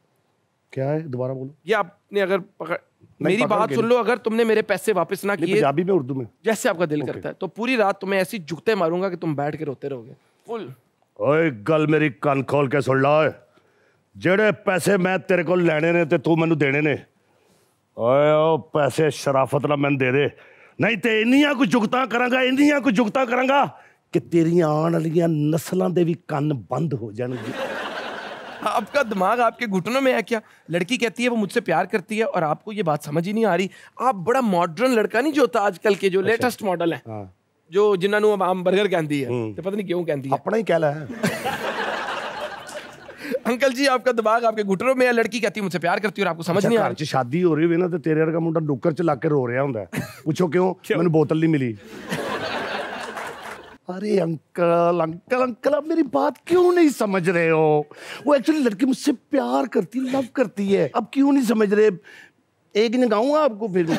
क्या है दोबारा बोलो ये आपने अगर पकड़ मेरी पकड़ बात के सुन नहीं। लो अगर तुमने मेरे पैसे वापस ना नहीं किए पंजाबी में उर्दू में जैसे आपका दिल करता है तो पूरी रात तुम्हें ऐसी जुगते मारूंगा कि तुम बैठ के रोते रहोगे फुल ਓਏ ਗੱਲ ਮੇਰੀ ਕੰਨ ਖੋਲ ਕੇ ਸੁਣ ਲਾ ਓਏ ਜਿਹੜੇ ਪੈਸੇ ਮੈਂ ਤੇਰੇ ਕੋਲ ਲੈਣੇ ਨੇ ਤੇ ਤੂੰ ਮੈਨੂੰ ਦੇਣੇ ਨੇ ਓਏ ਉਹ ਪੈਸੇ ਸ਼ਰਾਫਤ ਨਾਲ ਮੈਨੂੰ ਦੇ ਦੇ ਨਹੀਂ ਤੇ ਇੰਨੀਆਂ ਕੁ ਜੁਗਤਾਂ ਕਰਾਂਗਾ ਇੰਨੀਆਂ ਕੁ ਜੁਗਤਾਂ ਕਰਾਂਗਾ ਕਿ ਤੇਰੀਆਂ ਆਉਣ ਵਾਲੀਆਂ ਨਸਲਾਂ ਦੇ ਵੀ ਕੰਨ ਬੰਦ ਹੋ ਜਾਣਗੇ आपका दिमाग आपके घुटनों में है क्या लड़की कहती है वो मुझसे प्यार करती है और आपको ये बात समझ ही नहीं आ रही आप बड़ा मॉडर्न लड़का नहीं जो होता आजकल के जो लेटेस्ट मॉडल है ਹਾਂ जो जिन्होंने आम बर्गर कहती है तो पता नहीं क्यों कहती है ਆਪਣਾ ਹੀ ਕਹਿ ਲੈ अंकल जी आपका दिमाग आपके घुटनों में है लड़की कहती है मुझसे प्यार करती है और आपको समझ नहीं आ ਘਰ 'ਚ ਸ਼ਾਦੀ ਹੋ ਰਹੀ ਹੋਵੇ ਨਾ ਤੇ ਤੇਰੇ ਵਰਗਾ ਮੁੰਡਾ ਨੁੱਕਰ 'ਚ ਲੱਗ ਕੇ ਰੋ ਰਿਹਾ ਹੁੰਦਾ ਹੈ। ਪੁੱਛੋ ਕਿਉਂ ਮੈਨੂੰ ਬੋਤਲ ਨਹੀਂ ਮਿਲੀ अरे अंकल अंकल अंकल आप मेरी बात क्यों नहीं समझ रहे हो वो एक्चुअली लड़की मुझसे प्यार करती लव करती है अब क्यों नहीं समझ रहे एक दिन गाऊंगा आपको फिर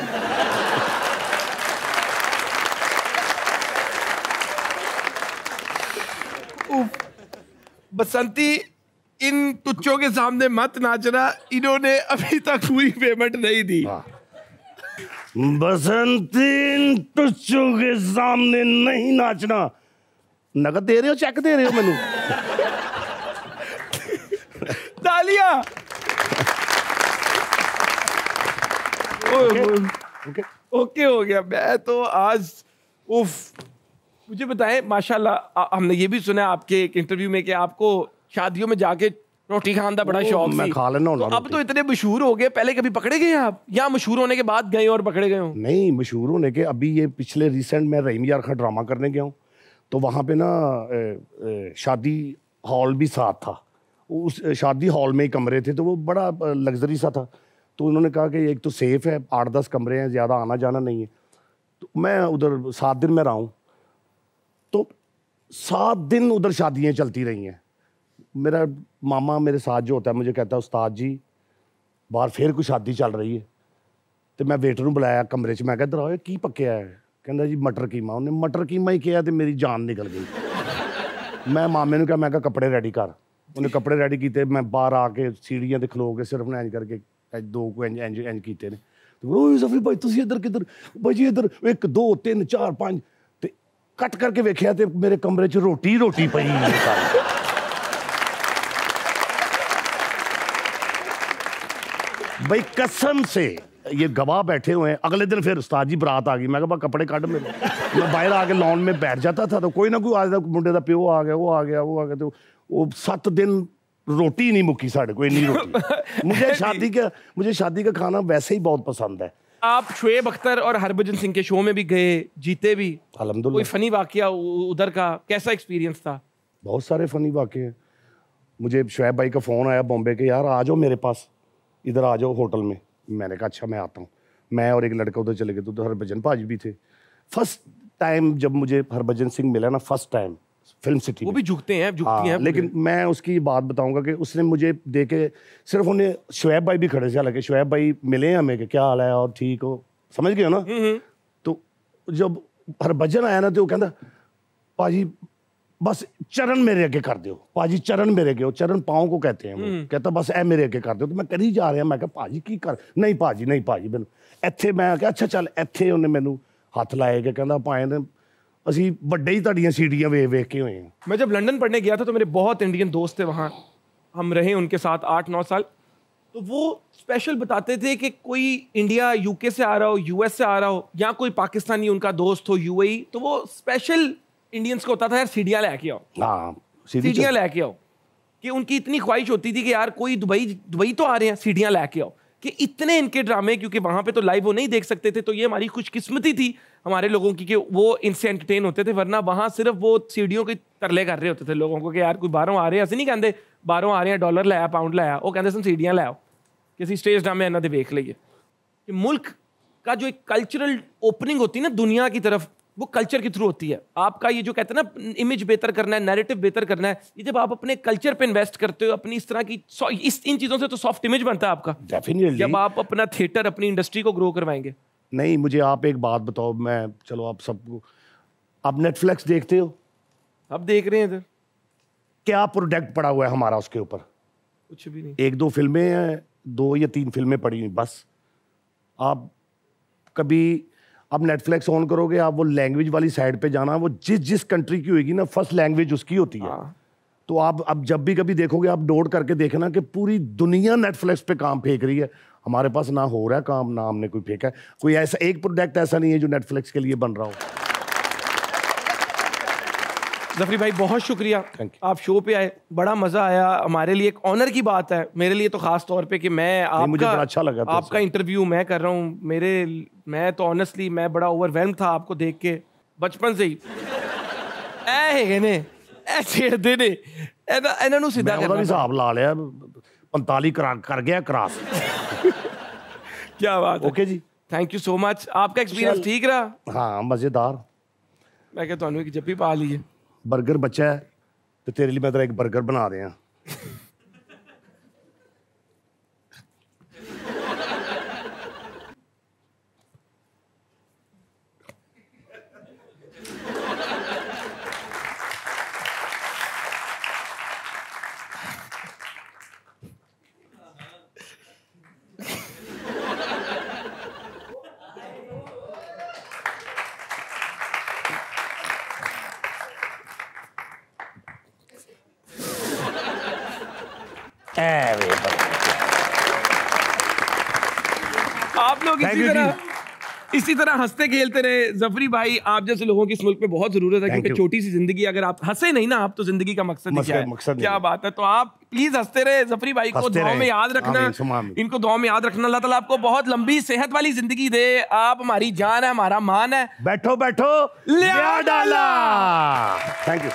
बसंती इन तुच्छों के सामने मत नाचना इन्होंने अभी तक पूरी पेमेंट नहीं दी। बसंती इन टुच्चों के सामने नहीं नाचना। नगद दे रहे हो चेक दे रहे हो मैनू? तालियाँ! ओके हो गया। मैं तो आज उफ मुझे बताएँ माशाल्लाह हमने ये भी सुना आपके एक इंटरव्यू में कि आपको शादियों में जाके रोटी खाने का बड़ा शौक मैं खा लेना तो अब तो इतने मशहूर हो गए पहले कभी पकड़े गए आप? या मशहूर होने के बाद गए और पकड़े गए हो? नहीं मशहूर होने के अभी ये पिछले रिसेंट मैं रहीम यार का ड्रामा करने गया हूँ। तो वहाँ पे ना शादी हॉल भी साथ था। उस शादी हॉल में ही कमरे थे तो वो बड़ा लग्जरी सा था। तो उन्होंने कहा कि एक तो सेफ़ है आठ दस कमरे हैं ज़्यादा आना जाना नहीं है। तो मैं उधर सात दिन में रहा हूँ। तो सात दिन उधर शादियाँ चलती रही हैं। मेरा मामा मेरे साथ जो होता है मुझे कहता है उस्ताद जी बाहर फिर कोई शादी चल रही है ਤੇ ਮੈਂ ਵੇਟਰ ਨੂੰ ਬੁਲਾਇਆ ਕਮਰੇ 'ਚ ਮੈਂ ਕਿਹਾ ਇੱਧਰ ਆਓ ਇਹ ਕੀ ਪੱਕਿਆ ਹੈ ਕਹਿੰਦਾ ਜੀ ਮਟਰ ਕੀਮਾ ਉਹਨੇ ਮਟਰ ਕੀਮਾ ਹੀ ਕਿਹਾ ਤੇ ਮੇਰੀ ਜਾਨ ਨਿਕਲ ਗਈ ਮੈਂ ਮਾਮੇ ਨੂੰ ਕਿਹਾ ਮੈਂ ਕਿਹਾ ਕੱਪੜੇ ਰੈਡੀ ਕਰ ਉਹਨੇ ਕੱਪੜੇ ਰੈਡੀ ਕੀਤੇ ਮੈਂ ਬਾਹਰ ਆ ਕੇ ਸੀੜੀਆਂ ਤੇ ਖਲੋ ਕੇ ਸਿਰਫ ਨਾ ਇੰਜ ਕਰਕੇ ਇੰਜ ਦੋ ਕੁ ਇੰਜ ਇੰਜ ਇੰਜ ਕੀਤੇ ਨੇ ਤੇ ਓਏ ਜ਼ਫਰੀ ਭਾਈ ਤੁਸੀਂ ਇੱਧਰ ਕਿੱਧਰ ਭਾਈ ਜੀ ਇੱਧਰ 1 2 3 4 5 ਤੇ ਕੱਟ ਕਰਕੇ ਵੇਖਿਆ ਤੇ ਮੇਰੇ ਕਮਰੇ 'ਚ ਰੋਟੀ ਹੀ ਰੋਟੀ ਪਈ ਹੈ ਸਾਰੀ भाई कसम से ये गवाह बैठे हुए हैं। अगले दिन फिर उस्ताद जी बरात आ गई। मैं कहा कपड़े कट में मैं बाहर आके लॉन में बैठ जाता था तो कोई ना कोई आज तक मुंडे का प्यो आ गया वो आ गया वो आ गया। तो वो सत्त दिन रोटी नहीं मुक्की साढ़े को इन्नी रोटी। मुझे शादी का मुझे शादी का खाना वैसे ही बहुत पसंद है। आप शुएब अख्तर और हरभजन सिंह के शो में भी गए जीते भी। कोई फनी वाक्य उधर का कैसा एक्सपीरियंस था? बहुत सारे फनी वाक्य हैं। मुझे शुएब भाई का फ़ोन आया बॉम्बे के यार आ जाओ मेरे पास। इधर आ जाओ होटल में। मैंने कहा अच्छा मैं आता हूँ। मैं और एक लड़का उधर चले गए तो उधर हरभजन भाजी भी थे। फ़र्स्ट टाइम जब मुझे हरभजन सिंह मिला ना फ़र्स्ट टाइम फ़िल्म सिटी वो भी झुकते हैं झुकती हाँ, हैं। लेकिन मैं उसकी बात बताऊँगा कि उसने मुझे देखे सिर्फ़ उन्हें शुएब भाई भी खड़े से लगे शुएब भाई मिले हैं हमें कि क्या हाल है और ठीक हो। समझ गए हो हम्म, ना तो जब हरभजन आया ना तो वो कहता पाजी बस चरण मेरे अगे कर दो पाजी चरण मेरे अगे हो चरण पाँव को कहते हैं हम्म। वो कहता बस ए मेरे अगे कर दो तो मैं करी जा ਰਿਹਾ ਮੈਂ ਕਿਹਾ ਭਾਜੀ ਕੀ ਕਰ ਨਹੀਂ ਭਾਜੀ ਨਹੀਂ ਭਾਜੀ ਮੈਨੂੰ ਇੱਥੇ ਮੈਂ ਕਿਹਾ ਅੱਛਾ ਚੱਲ ਇੱਥੇ ਉਹਨੇ ਮੈਨੂੰ ਹੱਥ ਲਾਏ ਕਿ ਕਹਿੰਦਾ ਭਾਵੇਂ ਨੇ ਅਸੀਂ ਵੱਡੇ ਹੀ ਤੁਹਾਡੀਆਂ ਸੀੜੀਆਂ ਵੇਖ ਵੇਖ ਕੇ ਹੋਏ ਹਾਂ मैं जब लंदन पढ़ने गया था तो मेरे बहुत इंडियन दोस्त थे वहाँ हम रहे उनके साथ आठ नौ साल तो वो स्पेशल बताते थे कि कोई इंडिया यूके से आ रहा हो यूएस से आ रहा हो या कोई पाकिस्तानी उनका दोस्त हो यूएई तो वो स्पेशल इंडियंस को होता था यार सीढ़ियाँ लेके आओ। हाँ, सीढ़ियाँ लेके आओ। कि उनकी इतनी ख्वाहिश होती थी कि यार कोई दुबई दुबई तो आ रहे हैं सीढ़ियाँ लेके आओ। कि इतने इनके ड्रामे क्योंकि वहाँ पे तो लाइव वो नहीं देख सकते थे तो ये हमारी खुशकिस्मती थी हमारे लोगों की कि वो इनसे एंटरटेन होते थे वरना वहाँ सिर्फ़ वो सीढ़ियों के तरले कर रहे होते थे लोगों को कि यार कोई बाहरों आ रहे हैं? ऐसे नहीं कहते बाहरों आ रहे हैं डॉलर लाया पाउंड लाया। वो कहते सर सीढ़ियाँ लाओ। किसी स्टेज ड्रामे इन्हें देख लीजिए कि मुल्क का जो एक कल्चरल ओपनिंग होती है ना दुनिया की तरफ़ वो कल्चर के थ्रू होती है। आपका ये जो कहते हैं ना इमेज बेहतर करना है नैरेटिव बेहतर करना है ये जब आप अपने कल्चर पे इन्वेस्ट करते हो अपनी इस तरह की इस इन चीज़ों से तो सॉफ्ट इमेज बनता है आपका। डेफिनेटली जब आप अपना थिएटर अपनी इंडस्ट्री को ग्रो करवाएँगे। नहीं मुझे आप एक बात बताओ मैं चलो आप सबको आप नेटफ्लिक्स देखते हो? अब देख रहे हैं इधर। क्या प्रोडक्ट पड़ा हुआ है हमारा उसके ऊपर? कुछ भी नहीं। एक दो फ़िल्में हैं दो या तीन फ़िल्में पड़ी हुई बस। आप कभी आप नेटफ्लिक्स ऑन करोगे आप वो लैंग्वेज वाली साइड पे जाना वो जिस जिस कंट्री की होगी ना फ़र्स्ट लैंग्वेज उसकी होती है। हाँ। तो आप अब जब भी कभी देखोगे आप नोट करके देखना कि पूरी दुनिया नेटफ्लिक्स पे काम फेंक रही है। हमारे पास ना हो रहा है काम ना हमने कोई फेंका है। कोई ऐसा एक प्रोडक्ट ऐसा नहीं है जो नेटफ्लिक्स के लिए बन रहा हो। जफरी भाई बहुत शुक्रिया Thank you. आप शो पे आए बड़ा मजा आया हमारे लिए एक ऑनर की बात है मेरे लिए तो खास तौर पे कि मैं आपका मुझे बड़ा अच्छा लगा था आपका इंटरव्यू मैं कर रहा हूँ मेरे मैं तो ऑनेस्टली मैं बड़ा ओवरवेलम था आपको देख के बचपन से ही ਐ ਹੈਗੇ ਨੇ ਐ ਛੇੜਦੇ ਨੇ ਇਹਨਾਂ ਇਹਨਾਂ ਨੂੰ मैं ਸਿੱਧਾ ਉਹਦਾ भी ਕਰਨਾ हिसाब ला लिया 45 करा कर गया क्रॉस क्या बात है okay ji thank you so much आपका एक्सपीरियंस चल। ठीक रहा हाँ मज़ेदार मैं क्या ਤੁਹਾਨੂੰ ਇੱਕ ਜੱਫੀ ਪਾ ਲਈਏ ਬਰਗਰ ਬੱਚਾ ਹੈ ਤੇ ਤੇਰੇ ਲਈ ਮੈਂ ਤੇਰਾ ਇੱਕ ਬਰਗਰ ਬਣਾ ਦਿਆਂ तरह हँसते खेलते रहे। जफरी भाई आप जैसे लोगों की इस मुल्क में बहुत ज़रूरत है क्योंकि छोटी सी ज़िंदगी अगर आप हंसे नहीं ना आप तो ज़िंदगी का मकसद ही क्या है? मकसद क्या बात है? तो आप प्लीज़ हँसते रहे जफरी भाई को दुआ में याद रखना। इनको दुआ में याद रखना। अल्लाह ताला आपको बहुत लंबी सेहत वाली ज़िंदगी दे। आप हमारी जान है हमारा मान है। बैठो बैठो। लिया डाला। Thank you